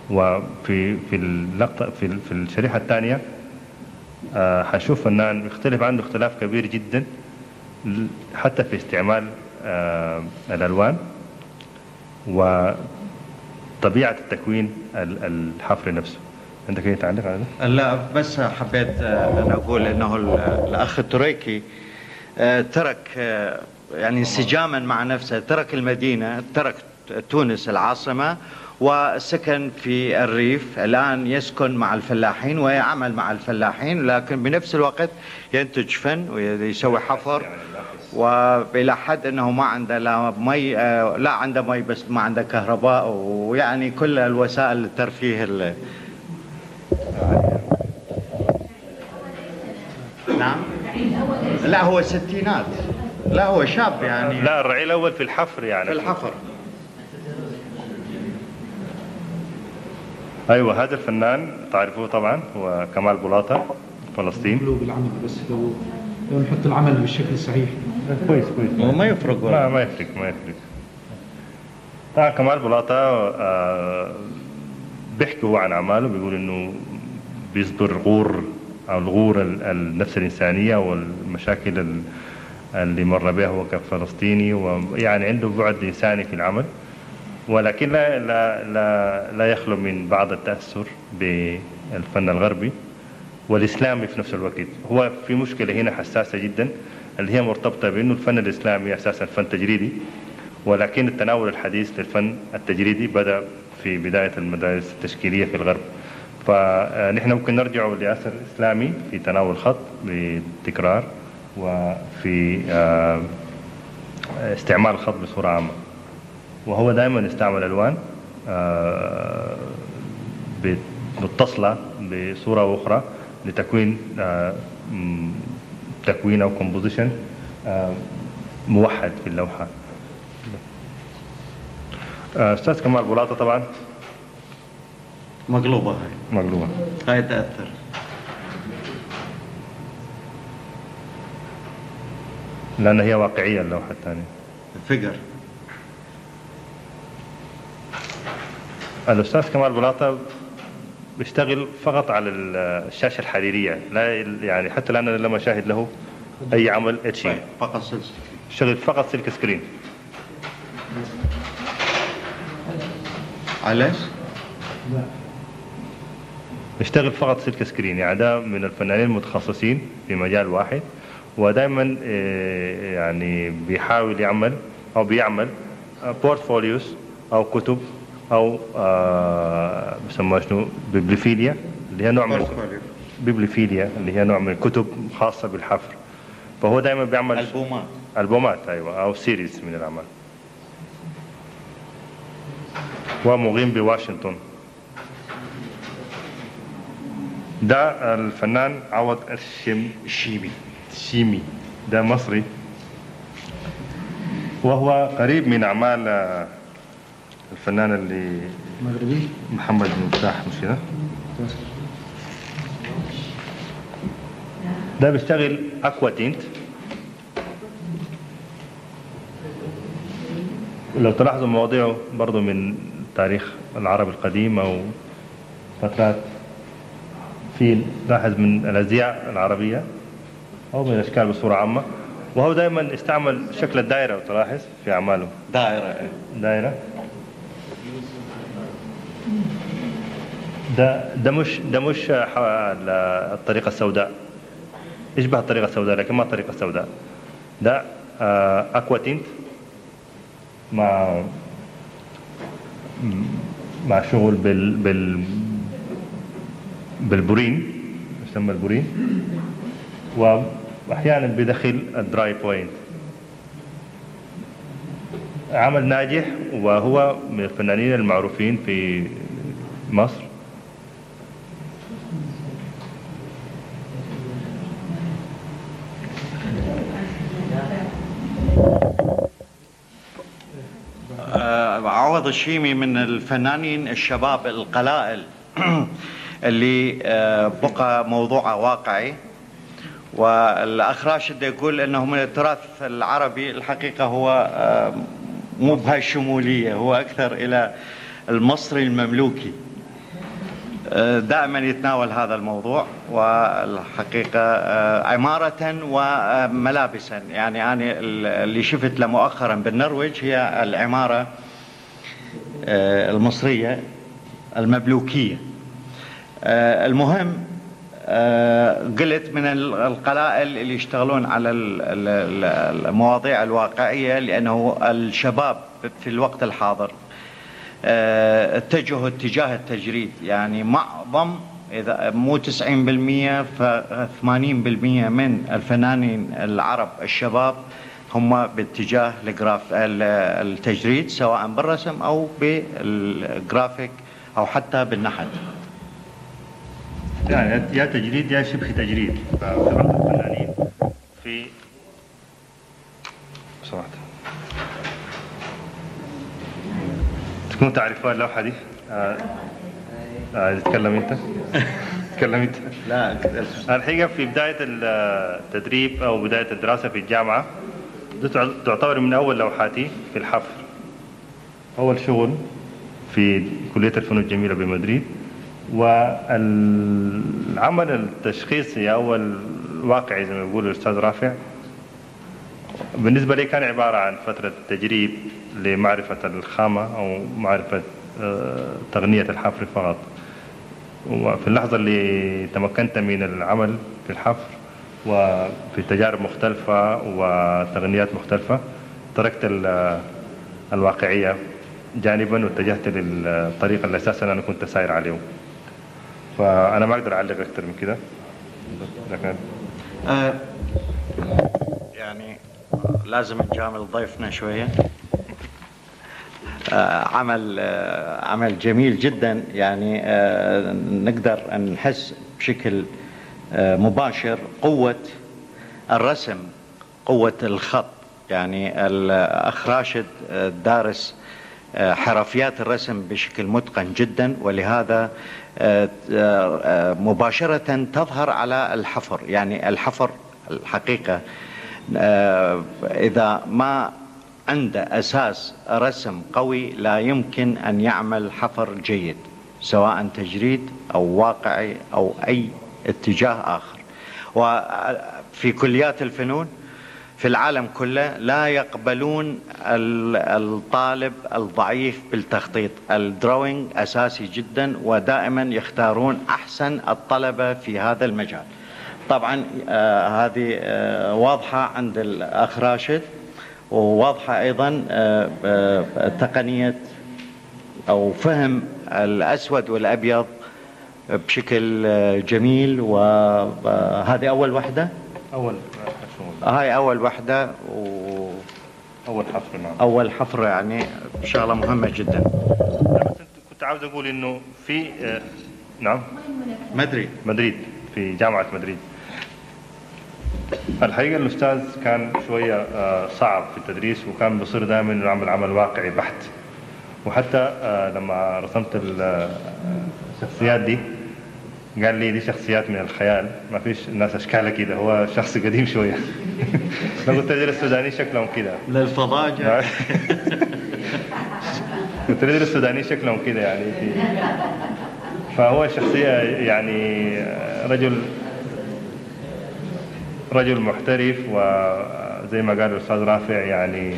وفي في اللقطة في في الشريحة الثانية آه فنان يختلف عنه اختلاف كبير جدا حتى في استعمال آه وطبيعة التكوين ال- الحفر نفسه. عندك اي تعليق على ده؟ لا بس حبيت آه، أن أقول أنه ال- الأخ التريكي آه، ترك آه، يعني انسجاما مع نفسه ترك المدينة ترك تونس العاصمة وسكن في الريف الآن يسكن مع الفلاحين ويعمل مع الفلاحين لكن بنفس الوقت ينتج فن ويسوي حفر. وإلى حد أنه ما عنده لا مي آه، لا عنده مي بس ما عنده كهرباء ويعني كل الوسائل الترفيه ال- نعم. لا هو ستينات. لا هو شاب يعني. لا الرعيل الأول في الحفر يعني. في الحفر. أيوه هذا الفنان تعرفوه طبعا هو كمال بولاطة فلسطين قلوب العمل بس لو لو نحط العمل بالشكل الصحيح. كويس كويس وما يفرق ما ولا ما يفرق ما يفرق طبعا كمال بولاطه آه، بيحكي هو عن أعماله بيقول إنه بيصدر غور أو الغور ال- النفس الإنسانية والمشاكل ال- اللي مر بها هو كفلسطيني ويعني عنده بعد إنساني في العمل ولكن لا لا لا, لا يخلو من بعض التأثر بالفن الغربي والإسلامي في نفس الوقت. هو في مشكلة هنا حساسة جدا. اللي هي مرتبطة بإنه الفن الإسلامي أساسا فن تجريدي ولكن التناول الحديث للفن التجريدي بدأ في بداية المدارس التشكيلية في الغرب. فنحن ممكن نرجع لأثر إسلامي في تناول الخط بتكرار وفي آه، استعمال الخط بصورة عامة. وهو دائما يستعمل ألوان آه، متصلة بصورة أخرى لتكوين آه، تكوين أو كومبوزيشن موحد في اللوحة. آه، أستاذ كمال بولاطة طبعا. مقلوبة هاي. مقلوبه هاي تأثر. لأن هي واقعية اللوحة الثانية. فقر الأستاذ كمال بلاطه بيشتغل فقط على الشاشة الحريرية. لا يعني حتى الآن أنا لما اشاهد له أي عمل اتشينج طيب فقط سلسلة يشتغل فقط silk screen علاش؟ يشتغل فقط silk screen يعني ده من الفنانين المتخصصين في مجال واحد ودائما آه، يعني بيحاول يعمل أو بيعمل portfolios أو كتب أو آه، بسموها شنو؟ bibliophilia اللي هي نوع من. bibliophilia اللي هي نوع من الكتب خاصة بالحفر. فهو دائما بيعمل ألبومات. ألبومات أيوة أو سيريز من الأعمال. ومقيم بواشنطن. ده الفنان عوض الشيمي الشيمي ده مصري. وهو قريب من أعمال آه، الفنان اللي مغربي. محمد بن مفتاح مش كده؟ ده بيشتغل أكوا تينت. لو تلاحظوا مواضيعه برضه من تاريخ العرب القديم أو فترات في لاحظ من الأزياء العربية أو من الأشكال بصورة عامة. وهو دائما استعمل شكل الدائرة لو تلاحظ في أعماله. دائرة دائرة. ده ده مش ده مش ح- ال- الطريقة السوداء. يشبه الطريقة السوداء لكن ما الطريقة السوداء. ده آه، aquatint. مع مع شغل بال بال بال burin يسمى ال burin. وأحيانا بيدخل ال dry point. عمل ناجح وهو من الفنانين المعروفين في مصر. عوض الشيمي من الفنانين الشباب القلائل اللي آه، بقى موضوعه واقعي. والاخ راشد يقول إنه من التراث العربي الحقيقة هو آه، مو بهالشموليه هو أكثر إلى المصري المملوكي. آه، دائما يتناول هذا الموضوع والحقيقة آه، عمارة وملابسا. يعني أنا اللي شفت له مؤخرا بالنرويج هي العمارة آه، المصرية المملوكية. آه، المهم قلت من ال- القلائل اللي يشتغلون على ال- ال- ال- المواضيع الواقعية لأنه الشباب في الوقت الحاضر آه، اتجهوا اتجاه التجريد يعني معظم إذا مو 90% ف 80% من الفنانين العرب الشباب هم باتجاه الجراف ال- التجريد سواء بالرسم أو بالجرافيك أو حتى بالنحت. يعني يا تجريد يا شبه تجريد. بعض الفنانين في صراحة تكونوا تعرفون اللوحة دي؟ آه، آه، تتكلم أنت؟ تتكلم أنت؟ لا الحقيقة في بداية التدريب أو بداية الدراسة في الجامعة تعتبر من أول لوحاتي في الحفر. أول شغل في كلية الفنون الجميلة بمدريد. والعمل التشخيصي أو الواقعي زي ما بيقول الأستاذ رافع بالنسبة لي كان عبارة عن فترة تجريب لمعرفة الخامة أو معرفة آه، تغنية الحفر فقط. وفي اللحظة اللي تمكنت من العمل في الحفر وفي تجارب مختلفة وتغنيات مختلفة تركت ال- الواقعية جانبا واتجهت للطريق اللي أساسا أنا كنت ساير عليه. فأنا ما أقدر أعلق أكثر من كده. لكن آه، يعني لازم نجامل ضيفنا شوية. آه، عمل آه، عمل جميل جدا. يعني نقدر أن نحس بشكل مباشر قوة الرسم قوة الخط. يعني الأخ راشد دارس حرفيات الرسم بشكل متقن جدا. ولهذا مباشرة تظهر على الحفر يعني الحفر الحقيقة. آه، إذا ما عنده أساس رسم قوي لا يمكن أن يعمل حفر جيد سواء تجريد أو واقعي أو أي اتجاه آخر. وفي كليات الفنون في العالم كله لا يقبلون ال- الطالب الضعيف بالتخطيط. الدروينج أساسي جدا ودائما يختارون أحسن الطلبة في هذا المجال. طبعا آه هذه آه واضحة عند الأخ راشد وواضحة أيضا آه آه تقنية أو فهم الأسود والأبيض بشكل آه، جميل. وهذه أول وحدة؟ أول. هاي أول وحدة و أول حفر نعم. أول حفرة يعني شغلة مهمة جدا. أنت كنت عاوز أقول إنه في آه، نعم. مدري مدريد في جامعة مدريد. الحقيقة الأستاذ كان شوية آه، صعب في التدريس وكان بيصر دائما يعمل عمل واقعي بحت. وحتى آه، لما رسمت ال- الشخصيات دي قال لي دي شخصيات من الخيال. ما فيش الناس أشكالها كده. هو شخص قديم شوية. أنا قلت له السودانيين شكلهم كده. للفضاء جاي. قلت له السودانيين شكلهم كده يعني. في فهو شخصية يعني رجل رجل محترف وزي ما قال الأستاذ رافع يعني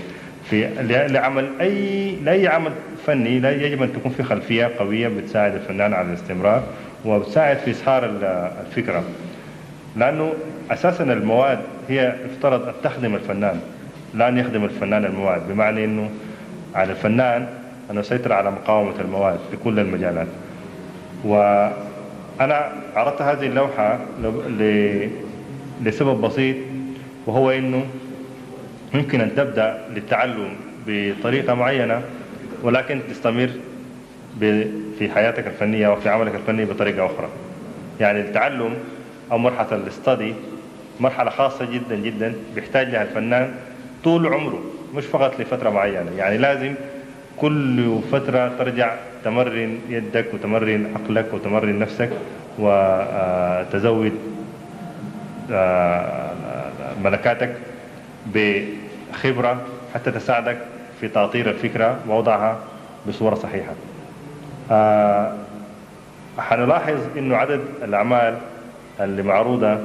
في لعمل أي لأي عمل فني لا يجب أن تكون في خلفية قوية بتساعد الفنان على الاستمرار. وبتساعد في إظهار ال- الفكرة. لأنه أساسا المواد هي افترض ان تخدم الفنان. لا ان يخدم الفنان المواد بمعنى إنه على الفنان ان يسيطر على مقاومة المواد في كل المجالات. وأنا عرضت هذه ل- لسبب بسيط وهو إنه يمكن أن تبدأ للتعلم بطريقة معينة ولكن تستمر في حياتك الفنية وفي عملك الفني بطريقة أخرى. يعني التعلم أو مرحلة الاستدي مرحلة خاصة جدا جدا بيحتاج لها الفنان طول عمره مش فقط لفترة معينة، يعني لازم كل فترة ترجع تمرن يدك وتمرن عقلك وتمرن نفسك وتزود آه، ملكاتك بخبرة حتى تساعدك في تأطير الفكرة ووضعها بصورة صحيحة آه، حنلاحظ أنه عدد الأعمال اللي معروضة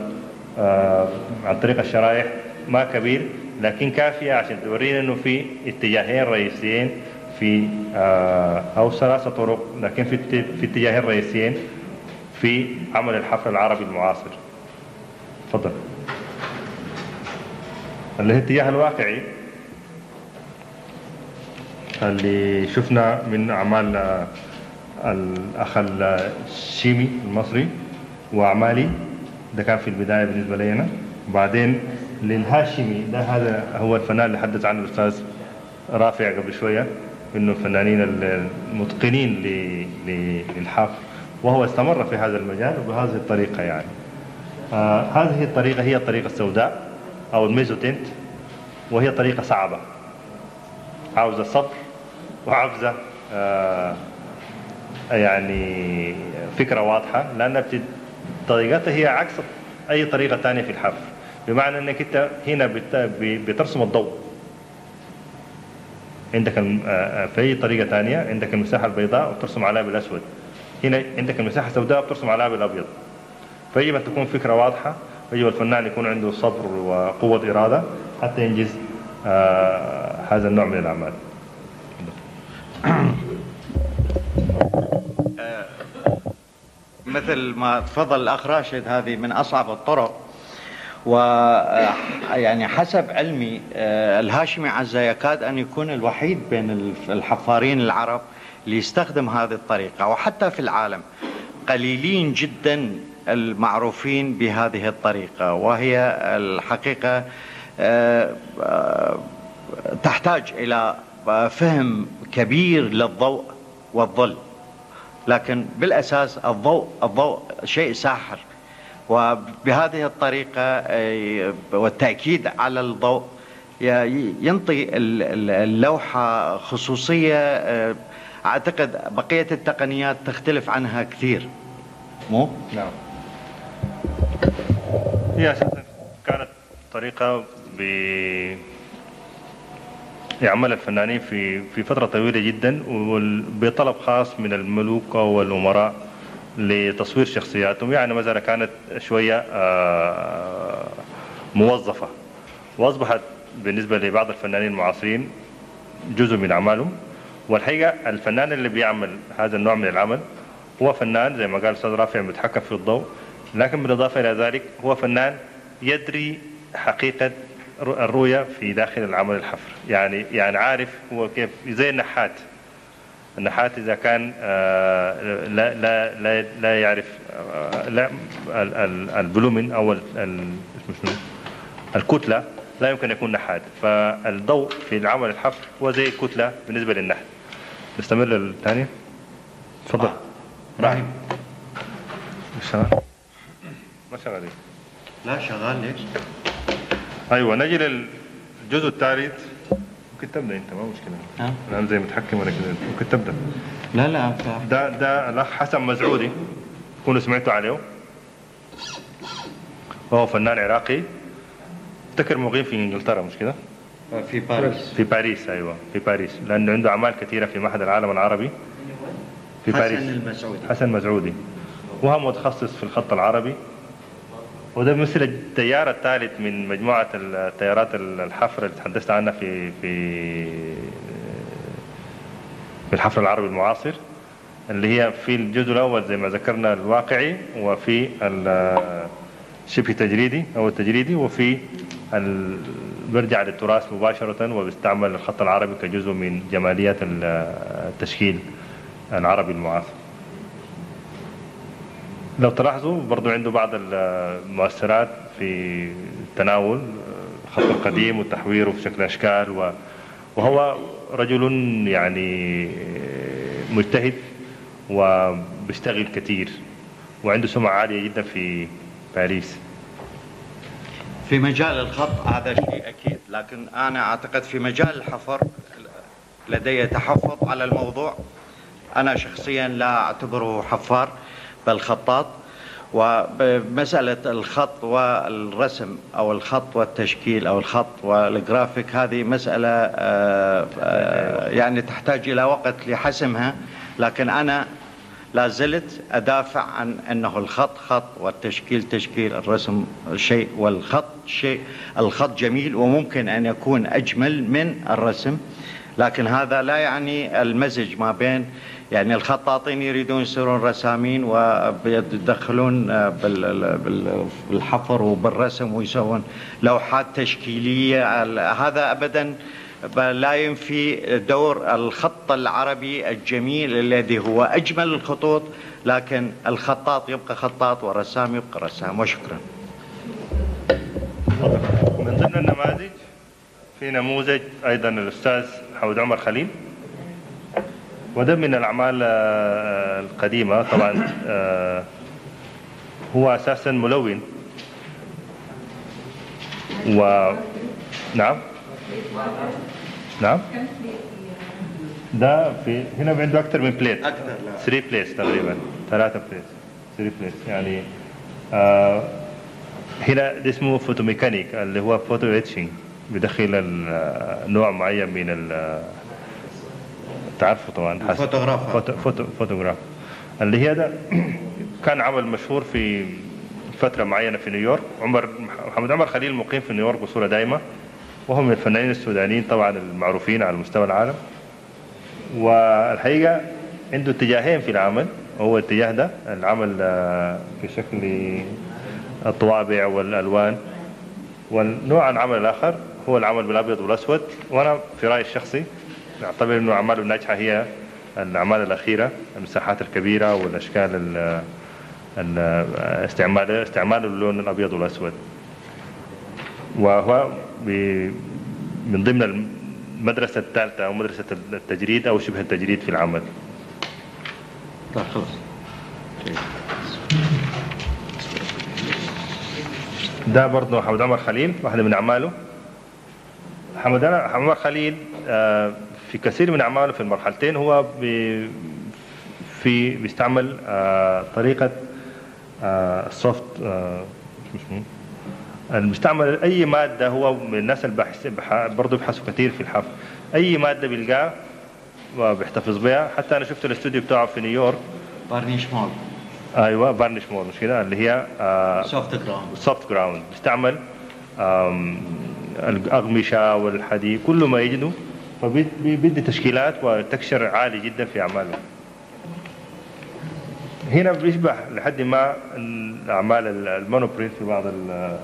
آه، عن طريق الشرائح ما كبير لكن كافية عشان تورينا أنه في اتجاهين رئيسيين في آه، أو ثلاثة طرق لكن في في اتجاهين رئيسيين في عمل الحفل العربي المعاصر. تفضل. الاتجاه الواقعي اللي شفنا من أعمال آه، الأخ الشيمي المصري وأعمالي. ده كان في البداية بالنسبة لي أنا. وبعدين للهاشمي ده هذا هو الفنان اللي حدث عنه الأستاذ رافع قبل شوية إنه الفنانين المتقنين ل- ل- للحفل وهو استمر في هذا المجال وبهذه الطريقة يعني. آه هذه الطريقة هي الطريقة السوداء أو الميزوتنت وهي طريقة صعبة. عاوزة صبر وعاوزة آه يعني فكرة واضحة لأن طريقتها هي عكس أي طريقة ثانية في الحفر بمعنى أنك أنت هنا بترسم الضوء. عندك آه، آه، في أي طريقة ثانية عندك المساحة البيضاء وترسم عليها بالأسود. هنا عندك المساحة السوداء وترسم عليها بالأبيض. فيجب أن تكون فكرة واضحة ويجب الفنان يكون عنده صبر وقوة إرادة حتى ينجز آه هذا النوع من الأعمال. مثل ما تفضل الأخ راشد هذه من أصعب الطرق. و يعني حسب علمي آه، الهاشمي عزة يكاد أن يكون الوحيد بين الحفارين العرب اللي يستخدم هذه الطريقة وحتى في العالم. قليلين جدا المعروفين بهذه الطريقة وهي الحقيقة آه، آه، تحتاج إلى فهم كبير للضوء والظل. لكن بالأساس الضوء الضوء شيء ساحر. وبهذه الطريقة آه، والتأكيد على الضوء ينطي ال- ال- اللوحة خصوصية آه، أعتقد بقية التقنيات تختلف عنها كثير. مو؟ نعم. هي كانت طريقة ب يعمل الفنانين في في فترة طويلة جدا وبطلب خاص من الملوك أو الأمراء لتصوير شخصياتهم. يعني مثلا كانت شوية آه، موظفة. وأصبحت بالنسبة لبعض الفنانين المعاصرين جزء من أعمالهم. والحقيقة الفنان اللي بيعمل هذا النوع من العمل هو فنان زي ما قال الأستاذ رافع متحكم في الضوء. لكن بالإضافة إلى ذلك هو فنان يدري حقيقة الرؤية في داخل العمل الحفر. يعني يعني عارف هو كيف زي النحات. النحات إذا كان آه، لا لا لا لا يعرف آه، لا ال- ال- البلومن أو؟ الكتلة لا يمكن يكون نحات. فالضوء في العمل الحفر هو زي الكتلة بالنسبة للنحت. نستمر للثانية؟ تفضل. إبراهيم. شغال ما شغالين لا شغال ليش؟ أيوه نجي للجزء الثالث. ممكن تبدأ أنت ما مشكلة. ها؟ أنا زي متحكم ولا كده ممكن تبدأ. لا لا ده ده الأخ حسن مزعودي كونوا سمعتوا عليه. هو فنان عراقي. افتكر مقيم في إنجلترا مش كده؟ في باريس. في باريس أيوه في باريس. لأنه عنده أعمال كثيرة في معهد العالم العربي. في حسن باريس. المسعودي. حسن مسعودي وهو متخصص في الخط العربي. وده مثل التيار الثالث من مجموعة التيارات الحفر اللي تحدثت عنها في في في الحفر العربي المعاصر اللي هي في الجزء الأول زي ما ذكرنا الواقعي وفي شبه تجريدي أو التجريدي وفي ال... بيرجع للتراث مباشرة وبيستعمل الخط العربي كجزء من جماليات ال- التشكيل العربي المعاصر. لو تلاحظوا برضو عنده بعض المؤثرات في تناول الخط القديم وتحويره في شكل أشكال و... وهو رجل يعني مجتهد وبيشتغل كثير وعنده سمعة عالية جدا في باريس. في مجال الخط هذا شيء أكيد لكن أنا أعتقد في مجال الحفر لدي تحفظ على الموضوع. أنا شخصيا لا أعتبره حفار. بل خطاط ومسألة الخط والرسم أو الخط والتشكيل أو الخط والجرافيك هذه مسألة آه، آه، يعني تحتاج إلى وقت لحسمها. لكن أنا لا زلت أدافع عن أنه الخط خط والتشكيل تشكيل الرسم شيء والخط شيء. الخط جميل وممكن أن يكون أجمل من الرسم. لكن هذا لا يعني المزج ما بين يعني الخطاطين يريدون يصيرون رسامين ويدخلون بال- بالحفر وبالرسم ويسوون لوحات تشكيلية. هذا أبدا لا ينفي دور الخط العربي الجميل الذي هو أجمل الخطوط لكن الخطاط يبقى خطاط والرسام يبقى رسام. وشكرا. من ضمن النماذج في نموذج أيضا الأستاذ محمد عمر خليل. وده من الأعمال آه، القديمة. طبعا آه، هو أساسا ملون. و نعم. نعم. ده في هنا عنده أكثر من plate أكثر، لا. 3 plates تقريبا. ثلاثة plates 3 plates يعني. آه هنا ده اسمه photo mechanic اللي هو photo etching بدخل نوع معين من ال تعرفوا طبعا الفوتوغراف. فوتو فوتو فوتوغراف اللي هي ده كان عمل مشهور في فترة معينة في نيويورك. عمر محمد عمر خليل مقيم في نيويورك بصورة دائمة وهو من الفنانين السودانيين طبعا المعروفين على مستوى العالم. والحقيقة عنده اتجاهين في العمل. هو الاتجاه ده العمل آه، في شكل الطوابع والألوان. والنوع العمل الآخر هو العمل بالأبيض والأسود. وأنا في رأيي الشخصي أعتبر أنه أعماله الناجحة هي الأعمال الأخيرة المساحات الكبيرة والأشكال ال- ال- استعمال استعمال اللون الأبيض والأسود. وهو من ضمن المدرسة الثالثة أو مدرسة التجريد أو شبه التجريد في العمل. طيب خلاص. ده برضه حمد عمر خليل واحدة من أعماله. حمد عمر خليل آه، في كثير من أعماله في المرحلتين هو بي- في بيستعمل آه، طريقة السوفت مش اسمه؟ المستعمل أي مادة هو من الناس اللي برضه بيبحثوا كثير في الحفر أي مادة بيلقاها وبيحتفظ بها. حتى أنا شفت الاستوديو بتاعه في نيويورك. vernis mou أيوه vernis mou مش كده؟ اللي هي آه سوفت جراوند سوفت جراوند بيستعمل الأغمشة والحديد كل ما يجده فبيدي تشكيلات و texture عالي جدا في أعماله. هنا بيشبه لحد ما الأعمال ال monoprint في بعض ال-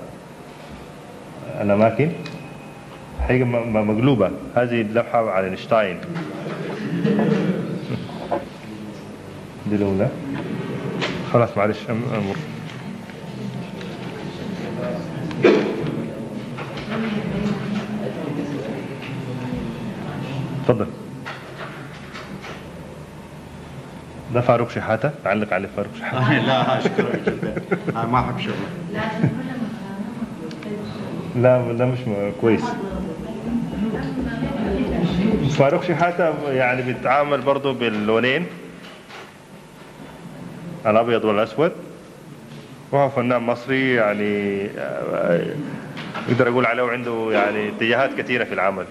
الأماكن. حقيقة مقلوبة. هذه اللوحة على إينشتاين. دي الأولى. خلاص معلش أم- أمر. تفضل. ده فاروق شحاتة. تعلق عليه فاروق شحاتة. لا اشكرك جدا. أنا ما أحب شغله. لا لا مش كويس. فاروق شحاتة يعني بيتعامل برضه باللونين الأبيض والأسود. وهو فنان مصري يعني آه، أقدر أقول عليه عنده يعني اتجاهات كثيرة في العمل.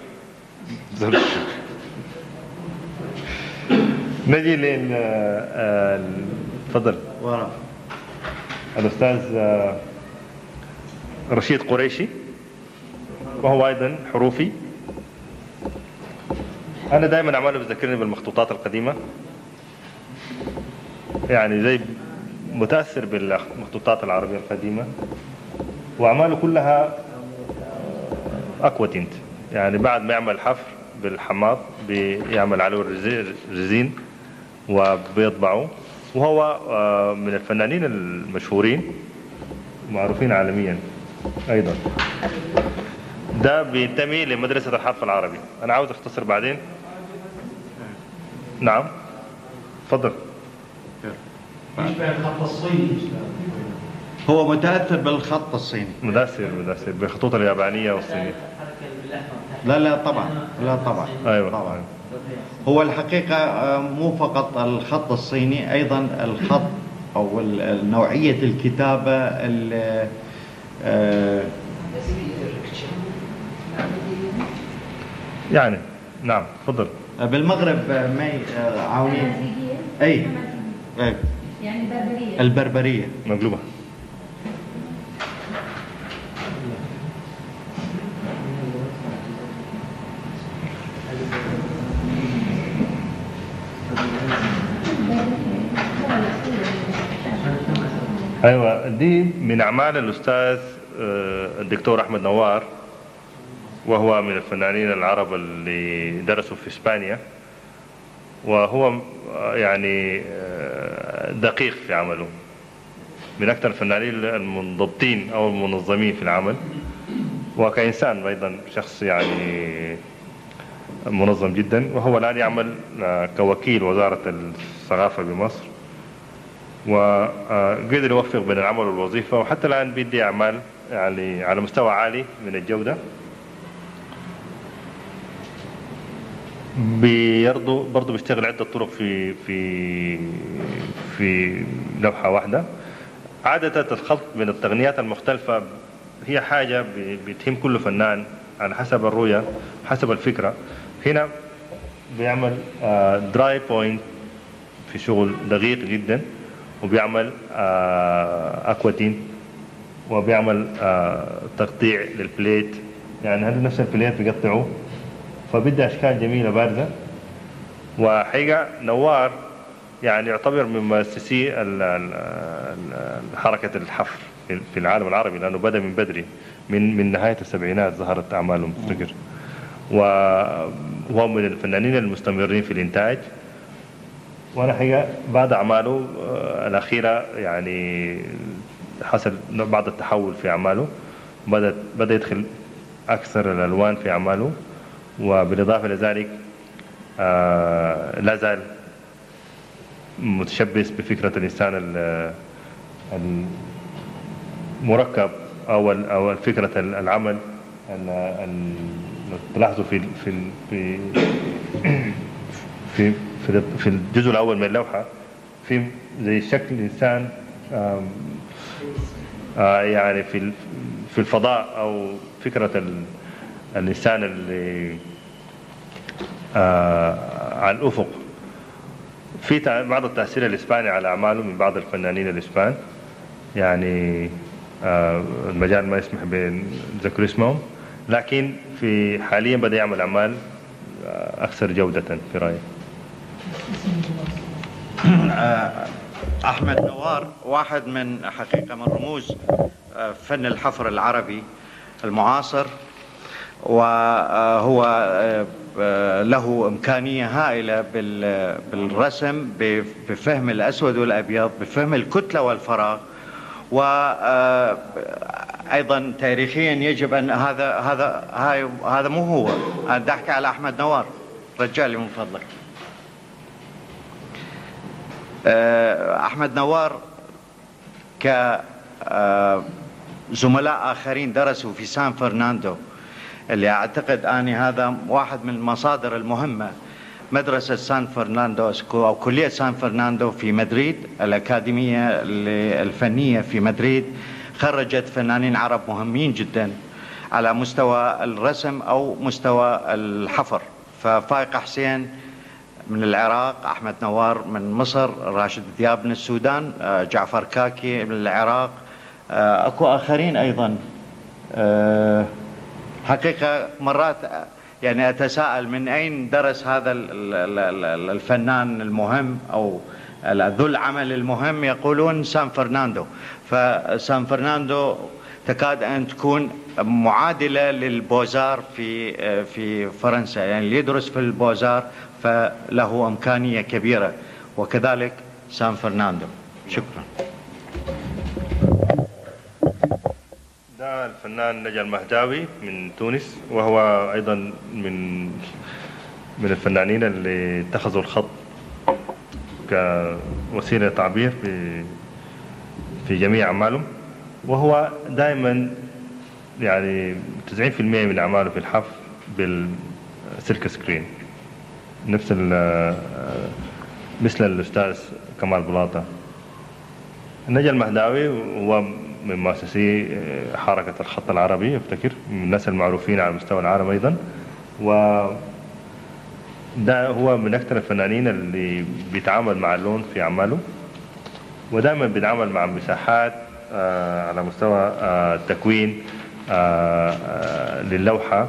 نجي لل آه، آه، تفضل. وراء الأستاذ آه، رشيد قريشي وهو أيضا حروفي. أنا دائما أعماله بذكرني بالمخطوطات القديمة. يعني زي متأثر بالمخطوطات العربية القديمة. وأعماله كلها أكوا تنت. يعني بعد ما يعمل حفر بالحماض بيعمل عليه الرزي- الرزين. وبيطبعه وهو آه، من الفنانين المشهورين معروفين عالميا أيضا. ده بينتمي لمدرسة الحرف العربي. أنا عاوز أختصر بعدين. نعم. تفضل الصيني هو متأثر بالخط الصيني. مدثر مدثر بالخطوط اليابانية والصينية. لا لا طبعا لا طبعا. أيوة. طبعا. هو الحقيقة آه، مو فقط الخط الصيني أيضا الخط أو نوعية الكتابة ال- آه، يعني نعم تفضل. بالمغرب آه، ما عاونين. أي. أي، يعني بربرية البربرية. مقلوبة. أيوه دي من أعمال الأستاذ آه، الدكتور أحمد نوار وهو من الفنانين العرب اللي درسوا في إسبانيا وهو آه، يعني آه، دقيق في عمله. من أكثر الفنانين المنضبطين أو المنظمين في العمل وكإنسان أيضا شخص يعني منظم جدا وهو الآن يعمل كوكيل وزارة الثقافة بمصر. وقدر يوفق بين العمل والوظيفة وحتى الآن بيدي أعمال يعني على مستوى عالي من الجودة. بيرضو برضو بيشتغل عدة طرق في في في لوحة واحدة. عادة الخلط بين التقنيات المختلفة هي حاجة بتهم كل فنان على حسب الرؤية حسب الفكرة. هنا بيعمل dry point في شغل دقيق جدا. وبيعمل آه، aquatint وبيعمل آه، تقطيع لل plate. يعني هذا نفس ال plate بيقطعوه؟ فبدي أشكال جميلة بارزه وحقيقة نوار يعني يعتبر من مؤسسي حركة الحفر في العالم العربي لأنه بدأ من بدري من من نهاية السبعينات ظهرت اعماله مفتكر وهو من الفنانين المستمرين في الإنتاج. وأنا حقيقة بعد أعماله الأخيرة يعني حصل بعض التحول في أعماله. بدا بدأ يدخل أكثر الألوان في أعماله وبالإضافة لذلك آه، لا زال متشبث بفكرة الإنسان ال- المركب أو ال- أو فكرة العمل. ال- ال- تلاحظوا في في في في في الجزء الأول من اللوحة في زي شكل إنسان آم، آه، يعني في في الفضاء أو فكرة ال- الإنسان اللي آه، على الأفق. في بعض التأثير الإسباني على أعماله من بعض الفنانين الإسبان. يعني آه، المجال ما يسمح بذكر اسمهم. لكن في حاليا بدأ يعمل أعمال آه، أكثر جودة في رأيي. آه، أحمد نوار واحد من حقيقة من رموز آه، فن الحفر العربي المعاصر وهو آه، آه، له إمكانية هائلة بال- بالرسم بفهم الأسود والأبيض بفهم الكتلة والفراغ وأيضا تاريخيا يجب أن هذا هذا هذا مو هو. أنا بدي أحكي على أحمد نوار رجالي من فضلك. آه، أحمد نوار كزملاء آخرين درسوا في سان فرناندو اللي أعتقد أني هذا واحد من المصادر المهمة مدرسة سان فرناندو أو كلية سان فرناندو في مدريد الأكاديمية الفنية في مدريد خرجت فنانين عرب مهمين جدا على مستوى الرسم أو مستوى الحفر. ففائق حسين من العراق أحمد نوار من مصر راشد دياب من السودان آه، جعفر كاكي من العراق. آه، أكو آخرين أيضا. آه، حقيقة مرات يعني أتساءل من أين درس هذا الفنان المهم أو ذو العمل المهم؟ يقولون سان فرناندو. فسان فرناندو تكاد أن تكون معادلة للبوزار في في فرنسا. يعني اللي يدرس في البوزار فله إمكانية كبيرة. وكذلك سان فرناندو. شكرا. ده الفنان نجا المهداوي من تونس وهو أيضا من من الفنانين اللي اتخذوا الخط كوسيلة تعبير في في جميع أعمالهم. وهو دائما يعني 90% من أعماله في الحف بالسلك سكرين. نفس مثل الأستاذ كمال بلاطة. النجا المهداوي هو من مؤسسي حركة الخط العربي أفتكر من الناس المعروفين على مستوى العالم أيضا. و ده هو من أكثر الفنانين اللي بيتعامل مع اللون في أعماله. ودائما بيتعامل مع مساحات آه على مستوى آه التكوين آه للوحة.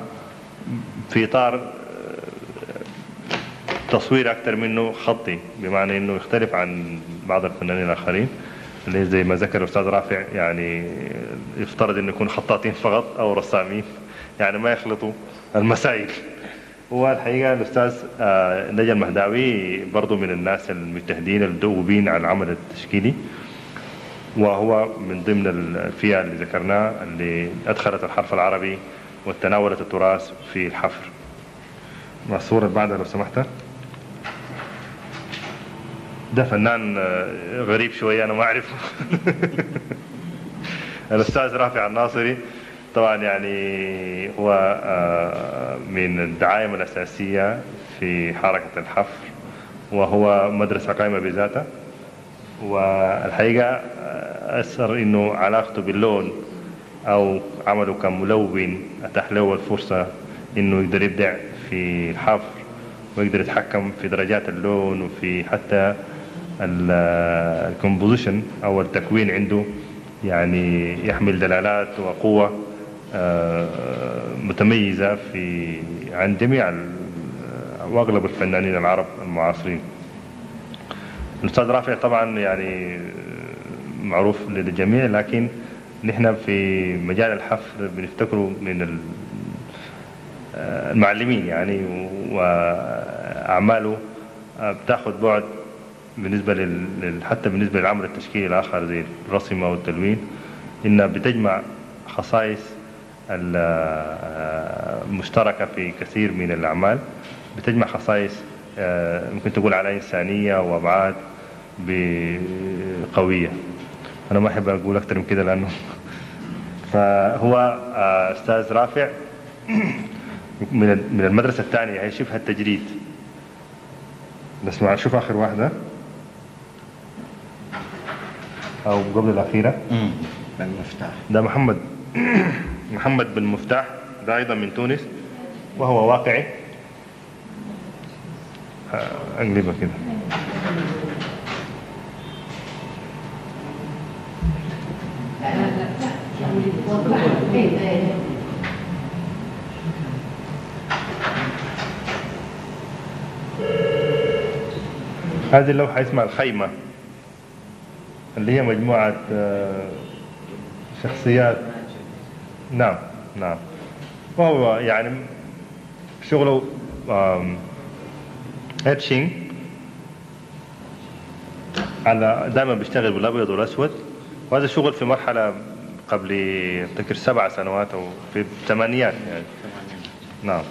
في إطار تصوير أكثر منه خطي بمعنى أنه يختلف عن بعض الفنانين الآخرين. اللي زي ما ذكر الأستاذ رافع يعني يفترض أنه يكون خطاطين فقط أو رسامين يعني ما يخلطوا المسائل. هو الحقيقة الأستاذ نجا المهداوي برضو من الناس المجتهدين الدؤوبين على العمل التشكيلي. وهو من ضمن الفئة اللي ذكرناه اللي أدخلت الحرف العربي وتناولت التراث في الحفر. الصورة بعدها لو سمحت. ده فنان غريب شوية أنا ما أعرفه. الأستاذ رافع الناصري. طبعا يعني هو من الدعائم الأساسية في حركة الحفر وهو مدرسة قائمة بذاتها والحقيقة أثر إنه علاقته باللون أو عمله كملون أتاح له الفرصة إنه يقدر يبدع في الحفر ويقدر يتحكم في درجات اللون وفي حتى الكومبوزيشن أو التكوين عنده يعني يحمل دلالات وقوة متميزة في عن جميع وأغلب الفنانين العرب المعاصرين. الأستاذ رافع طبعا يعني معروف للجميع لكن نحن في مجال الحفر بنفتكره من المعلمين يعني وأعماله بتأخذ بعد بالنسبة لل حتى بالنسبة للعمل التشكيلي الآخر زي الرسم والتلوين إنها بتجمع خصائص المشتركة في كثير من الأعمال. بتجمع خصائص ممكن تقول على إنسانية وأبعاد قوية أنا ما أحب أقول أكثر من كده لأنه فهو أستاذ رافع من المدرسة الثانية هي شبه التجريد. بس مع شوف آخر واحدة. أو قبل الأخيرة. بالمفتاح ده محمد. محمد بن مفتاح ده أيضا من تونس وهو واقعي. أقلبها كده. هذه اللوحة اسمها الخيمة. اللي هي مجموعة شخصيات. نعم نعم. وهو يعني شغله اتشينج على دائما بيشتغل بالأبيض والأسود. وهذا شغل في مرحلة قبل افتكر سبع سنوات أو في الثمانينات يعني. نعم.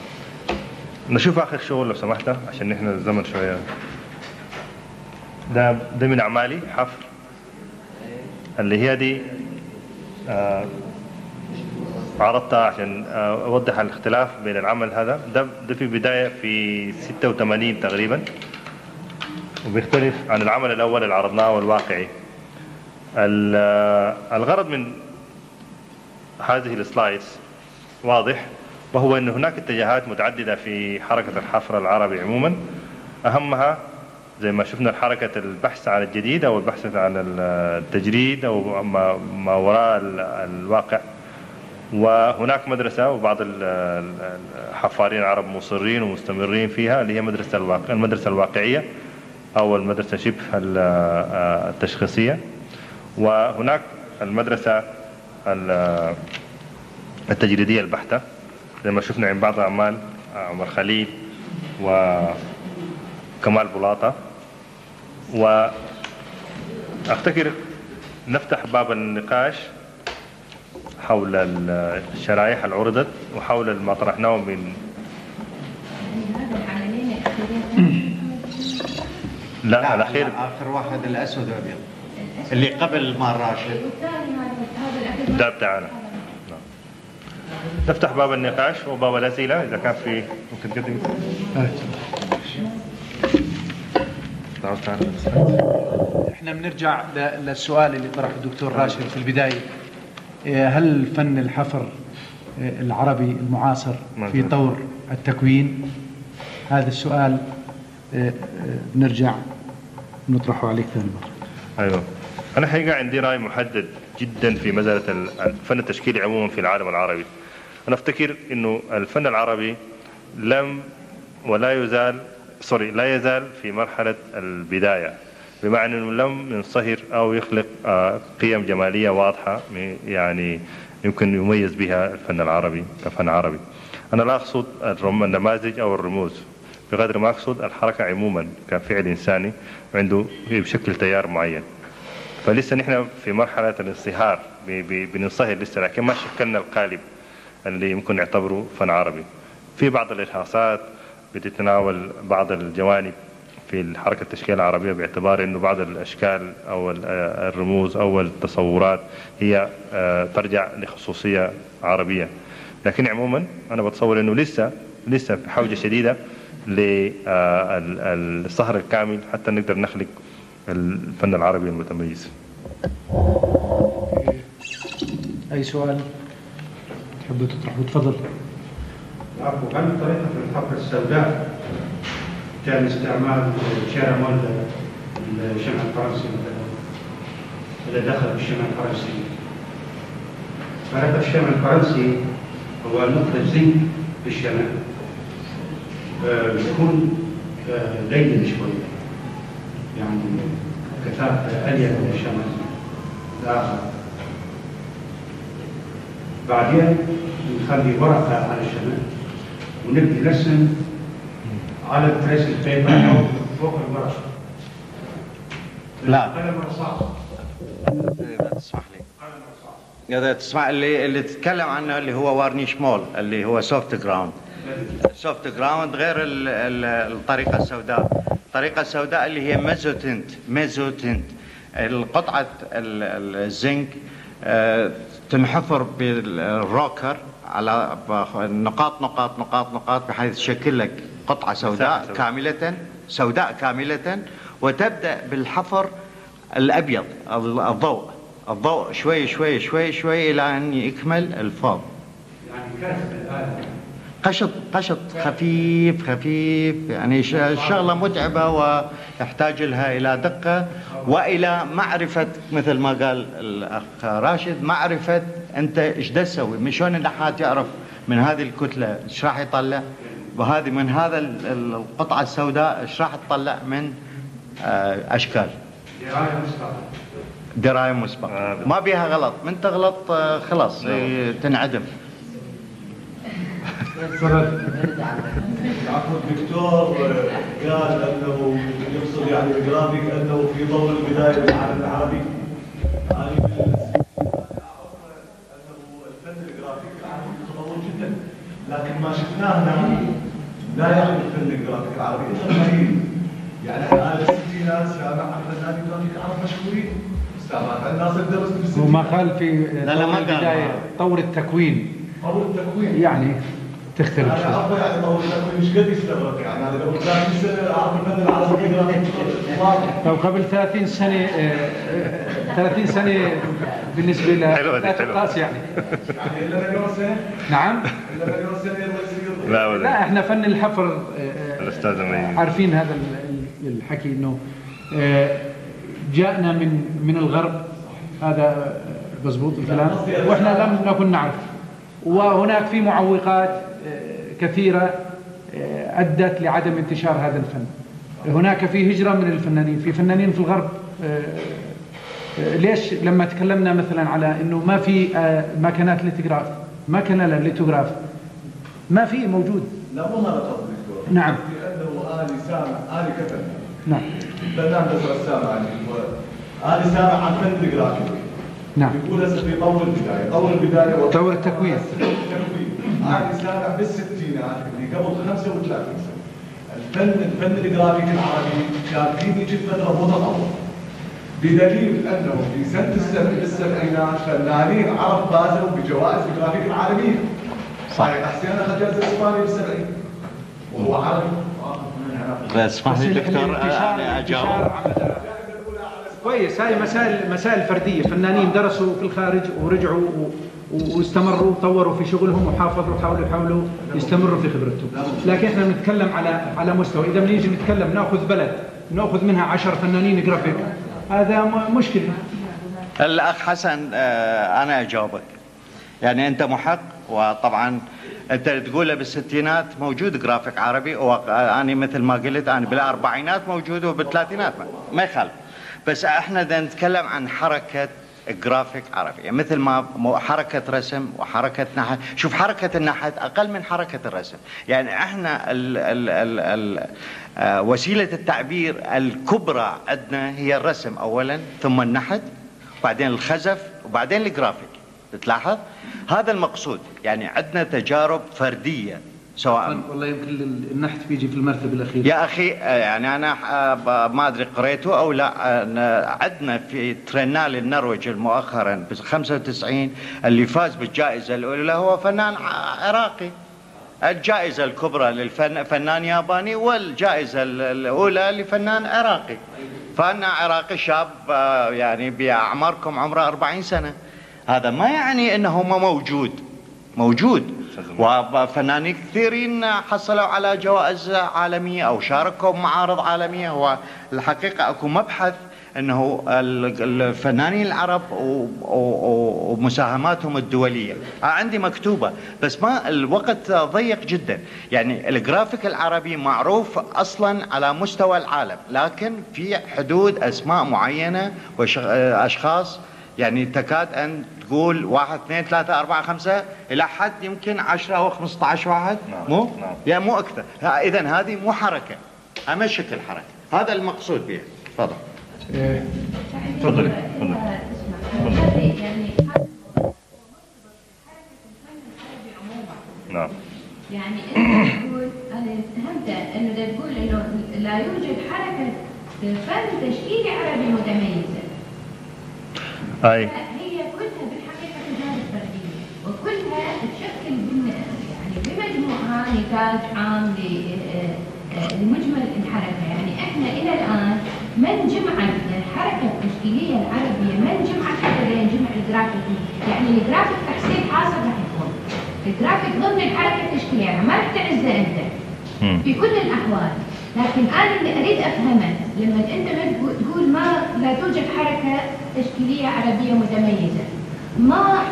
نشوف آخر شغل لو سمحت عشان نحن الزمن شوية. ده ده من أعمالي حفر اللي هي دي آه عرضتها عشان آه، أوضح الاختلاف بين العمل هذا. ده ده في بداية في 86 تقريبا وبيختلف عن العمل الأول اللي عرضناه والواقعي. ال- آه، الغرض من هذه السلايدز واضح وهو أن هناك اتجاهات متعددة في حركة الحفر العربي عموما. أهمها زي ما شفنا حركة البحث عن الجديد أو البحث عن التجريد أو ما, وراء ال- الواقع. وهناك مدرسة وبعض ال- ال- الحفارين العرب مصرين ومستمرين فيها اللي هي مدرسة الواقع المدرسة الواقعية أو المدرسة شبه ال- التشخيصية. وهناك المدرسة ال- التجريدية البحتة. زي ما شفنا عند بعض أعمال عمر خليل وكمال بلاطة. وأفتكر نفتح باب النقاش حول ال- الشرائح اللي عرضت وحول ما طرحناه من لا الأخير آخر واحد الأسود والأبيض. اللي قبل مال راشد. ده بتاعنا. نفتح باب النقاش وباب الأسئلة إذا كان في ممكن تقدم. تعال تعال. إحنا بنرجع للسؤال اللي طرحه الدكتور راشد في البداية. إيه، هل فن الحفر إيه، العربي المعاصر في. طور التكوين؟ هذا السؤال إيه، بنرجع نطرحه عليك ثاني مرة. أيوه. أنا حقيقة عندي رأي محدد جدا في مساله ال- الفن التشكيلي عموما في العالم العربي. أنا أفتكر إنه الفن العربي لم ولا يزال سوري لا يزال في مرحلة البداية بمعنى إنه لم ينصهر أو يخلق آه، قيم جمالية واضحة م- يعني يمكن يميز بها الفن العربي كفن عربي. أنا لا الرم- النماذج أو الرموز بقدر ما أقصد الحركة عموما كفعل إنساني عنده بشكل تيار معين. فلسه نحن في مرحلة الانصهار بننصهر لسه لكن ما شكلنا القالب اللي يمكن نعتبره فن عربي. في بعض الإرهاصات بتتناول بعض الجوانب في الحركة التشكيلية العربية باعتبار أنه بعض الأشكال أو آه، الرموز أو التصورات هي آه، ترجع لخصوصية عربية. لكن عموما أنا بتصور أنه لسه لسه في حوجة شديدة للصهر الكامل حتى نقدر نخلق الفن العربي المتميز. أي سؤال تحبوا تطرحوا تفضل. عفوا هل طريقة الحفر السوداء كان استعمال شارع مولد الشمع الفرنسي مثلا اللي دخل في الشمع الفرنسي. طريقة الشمع الفرنسي هو نغطي الزنك في الشمع آه، يكون آه، لين شوي يعني كثافة ألين من الشمع الآخر. بعدين نخلي ورقة على الشمع ونبدي نرسم على ال trace ال paper أو فوق الورقة لا. قلم رصاص اذا تسمح لي قلم رصاص اذا تسمع اللي اللي تتكلم عنه اللي هو vernis mou اللي هو soft ground soft ground غير ال- ال- الطريقة السوداء. الطريقة السوداء اللي هي mezzotint mezzotint القطعة ال- ال- الزنك آه، تنحفر بال rocker على نقاط نقاط نقاط نقاط بحيث تشكل لك قطعة سوداء. كاملة سوداء كاملة وتبدأ بالحفر الأبيض ال- الضوء. الضوء شوي شوي شوي شوي إلى أن يكمل الفوم يعني قشط قشط خفيف خفيف. يعني شغلة متعبة ويحتاج لها إلى دقة وإلى معرفة مثل ما قال الأخ راشد معرفة أنت إيش دا تسوي؟ من شلون النحات يعرف من هذه الكتلة إيش راح يطلع؟ وهذه من هذا ال- ال- القطعة السوداء إيش راح تطلع من آه، أشكال؟ دراية مسبقة. دراية مسبقة. آه. ما بيها غلط. من تغلط آه، خلاص آه، تنعدم. عفوا الدكتور قال أنه يقصد يعني الجرافيك أنه في ضوء البداية بالعالم العربي أنا اعرف انه الفن الجرافيك العربي متطور جدا لكن ما شفناه هنا لا يعني الفن الجرافيك العربي الا قليل يعني إحنا على الستينات جامعه فنان جرافيك عرب في قال في لا، لا، ما قال. طور التكوين. طول التكوين. يعني تختلف. أنا شوي. يعني التكوين مش قد يستغرق يعني أنا قبل 30 سنه اعرف الفن العربي واضح لو قبل 30 سنة آه، 30 سنة بالنسبة ل حلوة دي،. تقاس يعني. يعني إلا مليون سنة؟ نعم. إلا مليون سنة لا ولا. لا إحنا فن الحفر آه، آه، الأستاذ أمين. عارفين هذا ال- ال- الحكي إنه جاءنا من من الغرب. هذا مضبوط الكلام. وإحنا لم نكن نعرف. وهناك في معوقات آه، كثيرة آه، أدت لعدم انتشار هذا الفن. هناك في هجرة من الفنانين في فنانين في الغرب آه، ليش لما تكلمنا مثلا على إنه ما في ماكينات ليتوغراف ماكينة للليتوغراف ما في موجود. لا مو دكتور. نعم. لأنه اللي سامع اللي كتب. نعم. بس رسام يعني سامع عن فن الجرافيك نعم. يقول هسه في طور البداية. طور البداية و- طور التكوين. التكوين اللي سامع بالستينات اللي قبل 35 سنه الفن الفن الجرافيك العربي كان في ذيك الفترة متطور بدليل أنه في سنة السبع السبعينات فنانين عرب فازوا بجوائز الجرافيك العالمية. صحيح حسين اخذ جائزه اسبانيا بالسبعين. وهو عربي. اسمح لي دكتور أنا اجاوب الانتشار كويس. هاي مسائل مسائل فردية. فنانين درسوا في الخارج ورجعوا واستمروا طوروا في شغلهم وحافظوا حاولوا يحاولوا يستمروا في خبرتهم. لكن إحنا بنتكلم على على مستوى. إذا بنيجي نتكلم نأخذ بلد نأخذ منها عشر فنانين جرافيك هذا مشكلة. الأخ حسن آه، أنا أجاوبك. يعني أنت محق وطبعا أنت تقوله بالستينات موجود جرافيك عربي وأنا مثل ما قلت أنا بالأربعينات موجود وبالثلاثينات ما يخالف. بس إحنا بدنا نتكلم عن حركة جرافيك عربي يعني مثل ما حركة رسم وحركة نحت. شوف حركة النحت أقل من حركة الرسم. يعني إحنا ال ال ال ال آه، وسيلة التعبير الكبرى عندنا هي الرسم أولا ثم النحت وبعدين الخزف وبعدين الجرافيك تلاحظ؟ هذا المقصود. يعني عندنا تجارب فردية. سواء والله يمكن النحت بيجي في المرتبة الأخيرة. يا أخي آه، يعني أنا آه، ما أدري قريته أو لا. عندنا في ترينال النرويج مؤخرا ب 95 اللي فاز بالجائزة الأولى هو فنان عراقي. الجائزة الكبرى للفن فنان ياباني والجائزة ال- الأولى لفنان عراقي. فنان عراقي شاب آه، يعني بأعماركم عمره 40 سنة. هذا ما يعني أنه ما موجود. موجود. وفنانين كثيرين حصلوا على جوائز عالمية أو شاركوا بمعارض عالمية. هو الحقيقة أكو مبحث إنه ال- الفنانين العرب ومساهماتهم الدولية. عندي مكتوبة بس ما الوقت ضيق جدا. يعني الجرافيك العربي معروف أصلا على مستوى العالم لكن في حدود أسماء معينة واشخاص يعني تكاد أن تقول واحد اثنين ثلاثة أربعة خمسة إلى حد يمكن عشرة أو 15 واحد؟ نعم، مو؟ نعم. يعني مو أكثر. إذا هذه مو حركة أما شكل حركة. هذا المقصود بها. تفضل. تفضلي، اسمع تفضلي. هذه حركة الفن العربي عموما نعم. يعني أنت تقول أنا فهمت أنه تقول إنه لا يوجد حركة فن تشكيلي عربي متميزة. هاي هي كلها بالحقيقة تجارب وكلها تشكل يعني بمجموعها نتاج عام ل- آه، لمجمل الحركة. يعني إحنا إلى الآن من جمعت الحركة التشكيلية العربية من جمعت حتى بين جمع الجرافيك. يعني الجرافيك تحصيل حاصل راح يكون. الجرافيك ضمن الحركة التشكيلية. يعني ما راح تعزله أنت. في كل الأحوال. لكن أنا اللي أريد أفهمه لما أنت ما تقول ما لا توجد حركة تشكيلية عربية متميزة. ما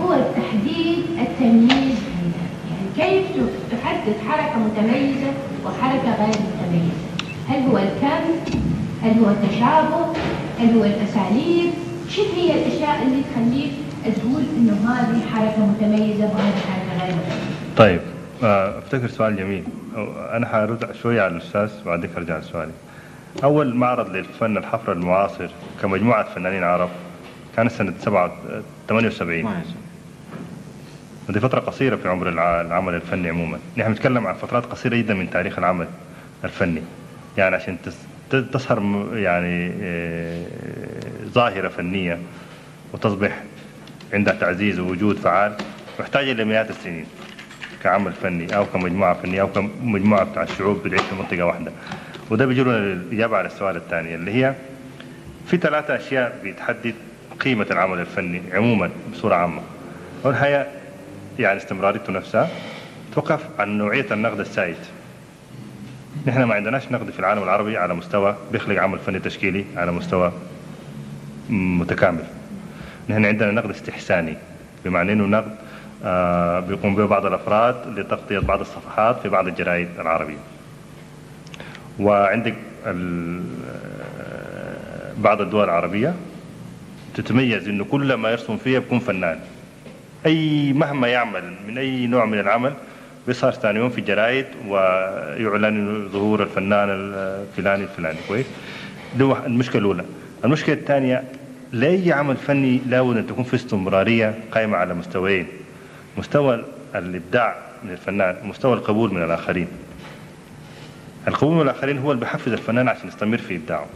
هو التحديد التمييز هنا يعني كيف تحدد حركة متميزة وحركة غير متميزة؟ هل هو الكم؟ هل هو التشابه؟ هل هو الأساليب؟ شو هي الأشياء اللي تخليك تقول إنه هذه حركة متميزة وهذه حركة غير متميزة؟ طيب آه، أفتكر سؤال جميل. أنا حرد شوية على الأستاذ وبعدين أرجع لسؤالي. أول معرض للفن الحفر المعاصر كمجموعة فنانين عرب. كان سنة 7 78 ما يصير. ودي فترة قصيرة في عمر الع- العمل الفني عموما. نحن نتكلم عن فترات قصيرة جدا من تاريخ العمل الفني. يعني عشان تظهر يعني آه، ظاهرة فنية وتصبح عندها تعزيز ووجود فعال محتاجة لمئات السنين كعمل فني أو كمجموعة فنية أو كمجموعة بتاع الشعوب بتعيش في منطقة واحدة. وده بيجرنا للاجابه على السؤال الثاني اللي هي في ثلاثة أشياء بتحدد قيمة العمل الفني عموما بصورة عامة. حاجة يعني استمراريته نفسها. توقف عن نوعية النقد السائد. نحن ما عندناش نقد في العالم العربي على مستوى بيخلق عمل فني تشكيلي على مستوى متكامل. نحن عندنا نقد استحساني بمعنى إنه نقد آه بيقوم به بعض الأفراد لتغطية بعض الصفحات في بعض الجرائد العربية. وعندك آه، بعض الدول العربية تتميز إنه كل ما يرسم فيها بيكون فنان. أي مهما يعمل من أي نوع من العمل بيظهر ثاني يوم في الجرايد ويعلن ظهور الفنان الفلاني الفلاني. كويس؟ واحد- المشكلة الأولى. المشكلة الثانية لاي عمل فني لابد أن تكون في استمرارية قائمة على مستويين. مستوى الإبداع من الفنان ومستوى القبول من الآخرين. القبول من الآخرين هو اللي بيحفز الفنان عشان يستمر في إبداعه.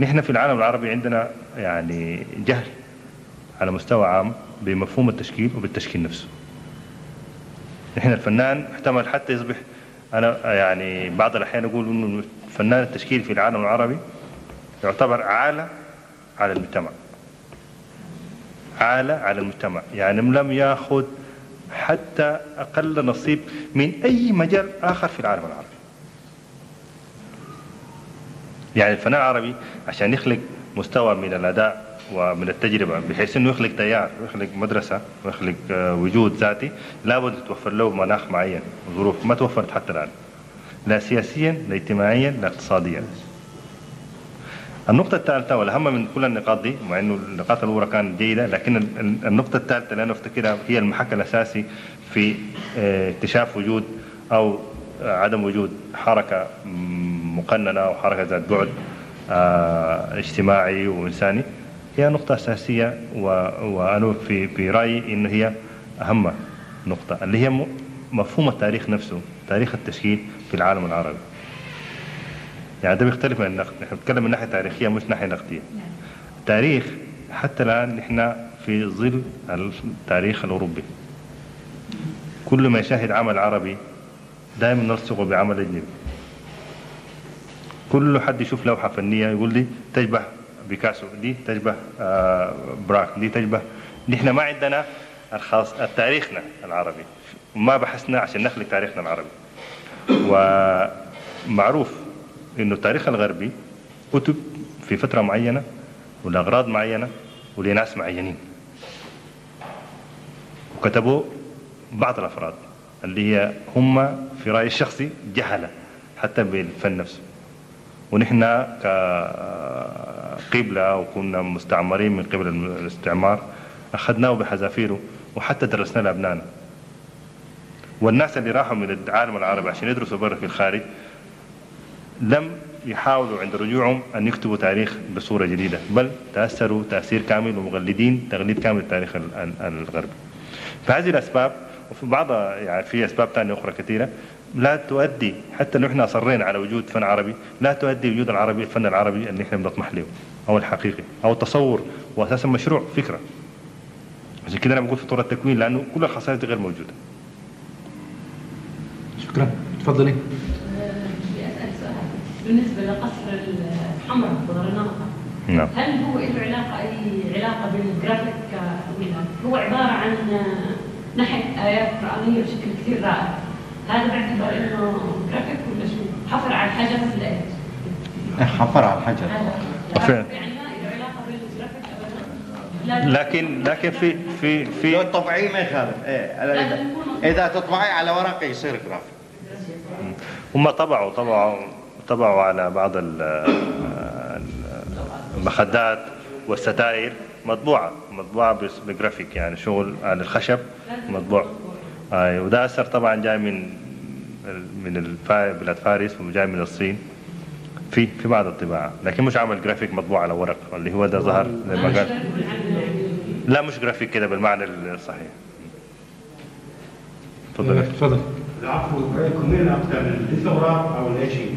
نحن في العالم العربي عندنا يعني جهل على مستوى عام بمفهوم التشكيل وبالتشكيل نفسه. نحن الفنان احتمل حتى يصبح أنا يعني بعض الأحيان أقول إنه الفنان التشكيلي في العالم العربي يعتبر عالة على المجتمع. عالة على المجتمع. يعني لم ياخذ حتى أقل نصيب من أي مجال آخر في العالم العربي. يعني الفنان العربي عشان يخلق مستوى من الأداء ومن التجربة بحيث إنه يخلق تيار ويخلق مدرسة ويخلق آه، وجود ذاتي لابد توفر له مناخ معين ظروف ما توفرت حتى الآن لا سياسيا لا اجتماعيا لا اقتصاديا. النقطة الثالثة والأهم من كل النقاط دي مع إنه النقاط الأولى كانت جيدة لكن ال- ال- النقطة الثالثة اللي أنا أفتكرها هي المحك الأساسي في آه، اكتشاف وجود أو عدم وجود حركة مقننة أو حركة ذات بعد آه، اجتماعي وإنساني هي نقطة أساسية وأنا في في رأيي إن هي أهم نقطة اللي هي مفهوم التاريخ نفسه تاريخ التشكيل في العالم العربي. يعني ده بيختلف عن النقد نحن بنتكلم من ناحية تاريخية مش ناحية نقدية. التاريخ حتى الآن نحن في ظل التاريخ الأوروبي. كل ما يشاهد عمل عربي دائما نلصقه بعمل اجنبي كل حد يشوف لوحة فنية يقول لي تشبه بيكاسو دي تشبه آه براك دي تشبه. نحن ما عندنا الخاص تاريخنا العربي. ما بحثنا عشان نخلق تاريخنا العربي. ومعروف إنه التاريخ الغربي كتب في فترة معينة ولأغراض معينة ولناس معينين. وكتبوا بعض الأفراد. اللي هي هم في رأيي الشخصي جهلة حتى بالفن نفسه. ونحن كقبلة وكنا مستعمرين من قبل الاستعمار أخذناه بحذافيره وحتى درسناه لأبنائنا. والناس اللي راحوا من العالم العربي عشان يدرسوا برا في الخارج لم يحاولوا عند رجوعهم أن يكتبوا تاريخ بصورة جديدة بل تأثروا تأثير كامل ومغلدين تغليد كامل التاريخ ال- ال- الغربي فهذه الأسباب وفي بعضها يعني في أسباب ثانية أخرى كثيرة. لا تؤدي حتى لو إحنا اصرينا على وجود فن عربي لا تؤدي وجود العربي الفن العربي اللي إحنا بنطمح له أو الحقيقي أو التصور واساسا مشروع فكرة. عشان كده أنا بقول في طور التكوين لأنه كل الخصائص دي غير موجودة. شكرا. تفضلي. سؤال. بالنسبة لقصر الحمراء بدرناطه نعم. هل هو له علاقة أي علاقة بالجرافيك ولا هو عبارة عن نحت آيات قرآنية بشكل كثير رائع. هذا باعتبار إنه جرافيك ولا شو؟ حفر على الحجر ولا إيش؟ حفر على الحجر. فعلا. يعني ما له علاقة بالجرافيك ابدا. لا. لكن لكن في في لو في الطبيعي ما يخالف. إيه اذا تطبعي على ورقة يصير جرافيك هم طبعوا طبعوا طبعوا على بعض ال- المخدات والستائر مطبوعة. مطبوعه بس- بجرافيك يعني شغل على الخشب مطبوع. اي وده أثر طبعا جاي من من الفا- بلاد فارس وجاي من الصين. في في بعض الطباعة لكن مش عمل جرافيك مطبوع على ورق اللي هو ده ظهر زي ما قال لا مش جرافيك كده بالمعنى الصحيح. تفضل. تفضل. العفو رايكم مين أكثر الليثوغراف أو ال etching؟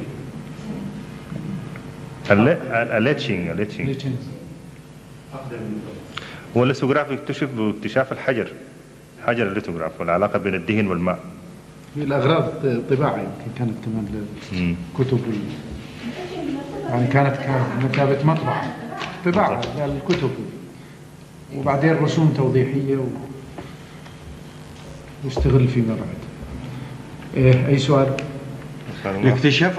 ال etching ال etching اقدم من هو الليثوغراف اكتشف باكتشاف الحجر حاجة للليتوغراف والعلاقة بين الدهن والماء. هي الأغراض طباعة يمكن كانت كمان وال... يعني كانت كانت مثابه مطبعة طباعة للكتب وبعدين رسوم توضيحية و... واشتغل فيما بعد. إيه أي سؤال؟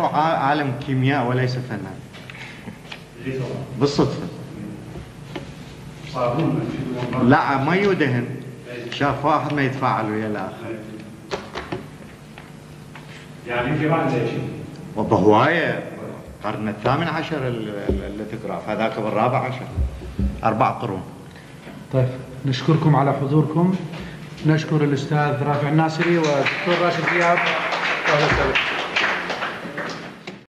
ع- عالم كيمياء وليس فنان. بالصدفة. صابون لا ما يدهن شاف واحد ما يتفاعل ويا الآخر يعني في بعد شيء وبهواية القرن الثامن عشر ال- ال- الليثوغراف هذاك بالرابع عشر. أربع قرون. طيب نشكركم على حضوركم. نشكر الأستاذ رافع الناصري والدكتور راشد وسهلا.